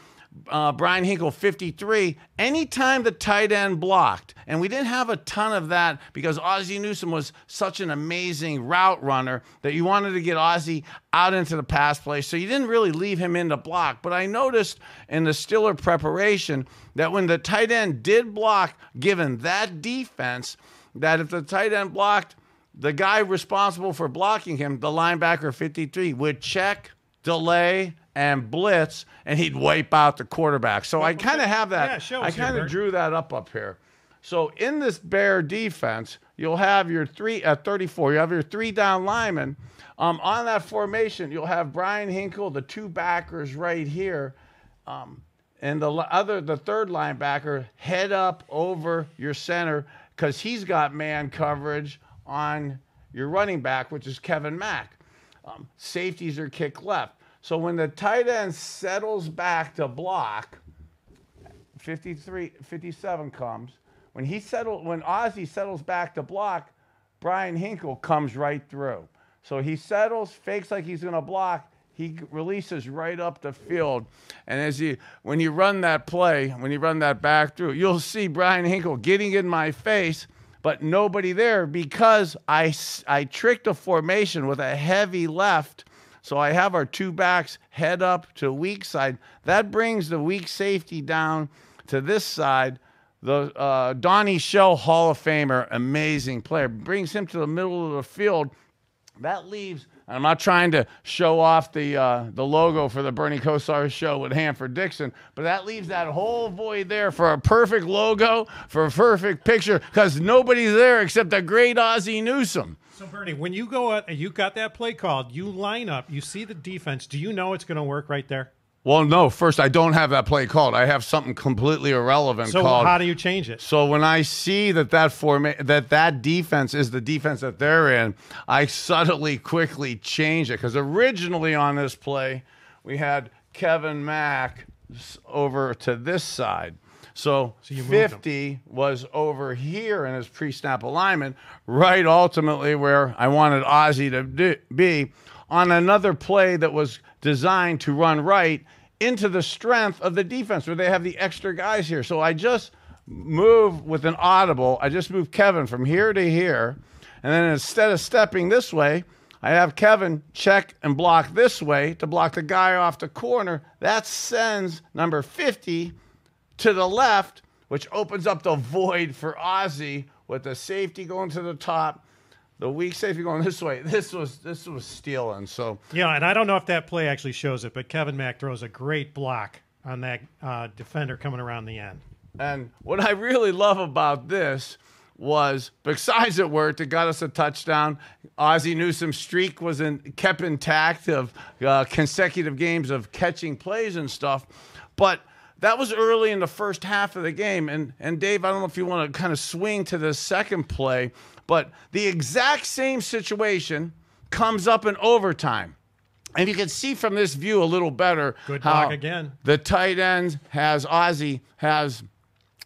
Speaker 1: Uh, Bryan Hinkle 53. Anytime the tight end blocked, and we didn't have a ton of that because Ozzie Newsome was such an amazing route runner that you wanted to get Ozzie out into the pass play, so you didn't really leave him in the block. But I noticed in the Steeler preparation that when the tight end did block, given that defense, that if the tight end blocked, the guy responsible for blocking him, the linebacker 53, would check, delay, and blitz, and he'd wipe out the quarterback. So I kind of have that.
Speaker 4: Yeah, show
Speaker 1: I kind of drew that up up here. So in this Bear defense, you'll have your three at 34. You have your three down linemen. Um, on that formation, you'll have Bryan Hinkle, the two backers right here, um, and the other, the third linebacker, head up over your center because he's got man coverage on your running back, which is Kevin Mack. Um, safeties are kick left. So when the tight end settles back to block, 53, 57 comes. When he settled, when Ozzie settles back to block, Bryan Hinkle comes right through. So he settles, fakes like he's going to block. He releases right up the field, and as you when you run that play, when you run that back through, you'll see Bryan Hinkle getting in my face, but nobody there because I I tricked a formation with a heavy left. So I have our two backs head up to weak side. That brings the weak safety down to this side. The uh, Donnie Shell Hall of Famer, amazing player, brings him to the middle of the field. That leaves. I'm not trying to show off the uh, the logo for the Bernie Kosar show with Hanford Dixon, but that leaves that whole void there for a perfect logo, for a perfect picture, because nobody's there except the great Ozzie Newsome.
Speaker 4: So Bernie, when you go out, and you got that play called. You line up. You see the defense. Do you know it's going to work right there?
Speaker 1: Well, no. First, I don't have that play called. I have something completely irrelevant
Speaker 4: So
Speaker 1: called.
Speaker 4: how do you change it?
Speaker 1: So when I see that that forma- that that defense is the defense that they're in, I subtly, quickly change it because originally on this play we had Kevin Mack over to this side. So,
Speaker 4: So you moved
Speaker 1: 50 was over here in his pre-snap alignment, right ultimately where I wanted Ozzie to do, be on another play that was designed to run right into the strength of the defense where they have the extra guys here. So I just move with an audible. I just move Kevin from here to here. And then instead of stepping this way, I have Kevin check and block this way to block the guy off the corner. That sends number 50 to the left, which opens up the void for Ozzie with the safety going to the top, the weak safety going this way. This was this was stealing. So
Speaker 4: Yeah, and I don't know if that play actually shows it, but Kevin Mack throws a great block on that uh, defender coming around the end.
Speaker 1: And what I really love about this was, besides it worked, it got us a touchdown. Ozzie Newsome's streak was in, kept intact of uh, consecutive games of catching plays and stuff. But that was early in the first half of the game. And, and Dave, I don't know if you want to kind of swing to the second play, but the exact same situation comes up in overtime. And you can see from this view a little better
Speaker 4: Good block again.
Speaker 1: the tight end has Ozzie has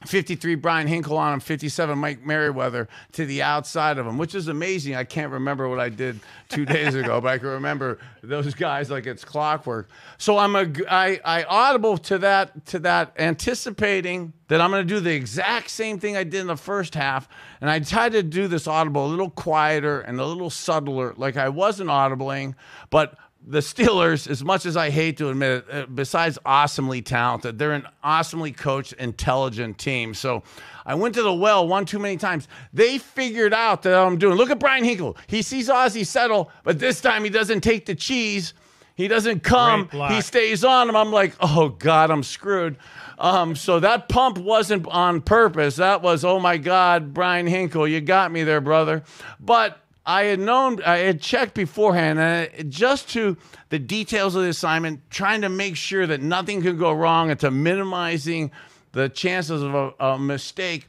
Speaker 1: 53 Bryan Hinkle on him, 57 Mike Merriweather to the outside of him, which is amazing. I can't remember what I did two days ago, but I can remember those guys like it's clockwork. So I'm a I, I audible to that to that anticipating that I'm going to do the exact same thing I did in the first half, and I tried to do this audible a little quieter and a little subtler, like I wasn't audibling, but the Steelers, as much as I hate to admit it, uh, besides awesomely talented, they're an awesomely coached, intelligent team. So I went to the well one too many times. They figured out that I'm doing. Look at Bryan Hinkle. He sees Ozzie settle, but this time he doesn't take the cheese. He doesn't come. He stays on him. I'm like, oh God, I'm screwed. Um, so that pump wasn't on purpose. That was, oh my God, Bryan Hinkle, you got me there, brother. But I had known, I had checked beforehand, and it- just to the details of the assignment, trying to make sure that nothing could go wrong and to minimizing the chances of a, a mistake.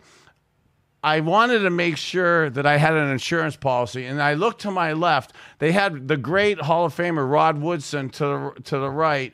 Speaker 1: I wanted to make sure that I had an insurance policy, and I looked to my left. They had the great Hall of Famer Rod Woodson to the to the right.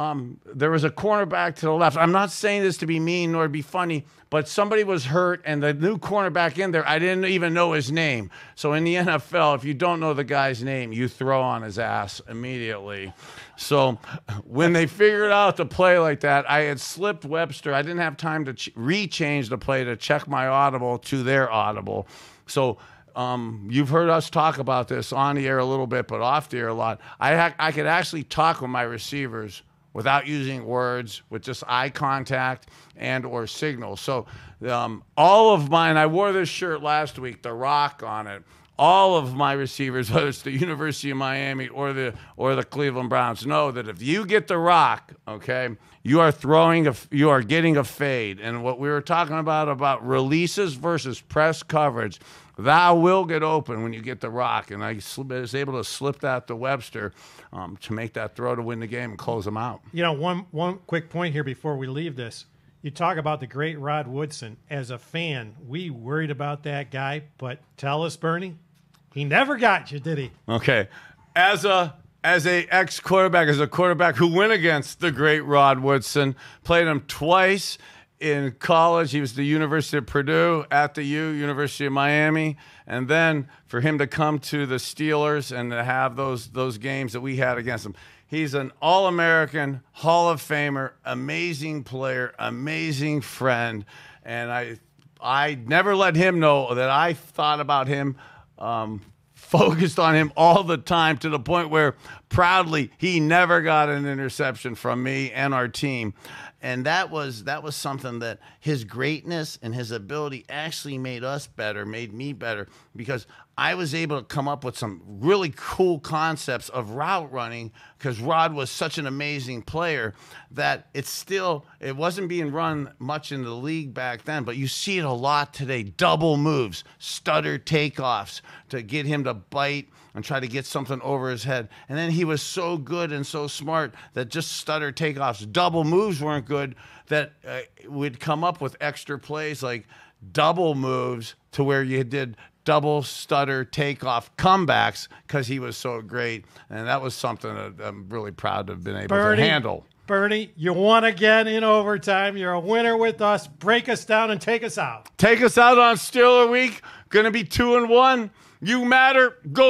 Speaker 1: Um, there was a cornerback to the left. I'm not saying this to be mean nor to be funny, but somebody was hurt, and the new cornerback in there, I didn't even know his name. So in the NFL, if you don't know the guy's name, you throw on his ass immediately. So when they figured out the play like that, I had slipped Webster. I didn't have time to ch- rechange the play to check my audible to their audible. So um, you've heard us talk about this on the air a little bit, but off the air a lot. I ha- I could actually talk with my receivers without using words, with just eye contact and or signals. So um, all of mine, I wore this shirt last week, The Rock on it. All of my receivers, whether it's the University of Miami or the or the Cleveland Browns, know that if you get the rock, okay, you are throwing a, you are getting a fade. And what we were talking about about releases versus press coverage, thou will get open when you get the rock. And I was able to slip that to Webster um, to make that throw to win the game and close them out.
Speaker 4: You know, one one quick point here before we leave this. You talk about the great Rod Woodson. As a fan, we worried about that guy, but tell us, Bernie, he never got you, did he?
Speaker 1: Okay. As a as a ex quarterback, as a quarterback who went against the great Rod Woodson, played him twice in college. He was the University of Purdue at the U, University of Miami, and then for him to come to the Steelers and to have those those games that we had against him. He's an All-American, Hall of Famer, amazing player, amazing friend, and I I never let him know that I thought about him. Um, focused on him all the time to the point where proudly he never got an interception from me and our team. And that was that was something that his greatness and his ability actually made us better made me better because i was able to come up with some really cool concepts of route running because rod was such an amazing player that it's still it wasn't being run much in the league back then but you see it a lot today double moves stutter takeoffs to get him to bite and try to get something over his head. And then he was so good and so smart that just stutter takeoffs, double moves weren't good, that uh, would come up with extra plays like double moves to where you did double stutter takeoff comebacks because he was so great. And that was something that I'm really proud to have been able to handle.
Speaker 4: Bernie, you won again in overtime. You're a winner with us. Break us down and take us out.
Speaker 1: Take us out on Steeler Week. Going to be two and one. You matter. Go.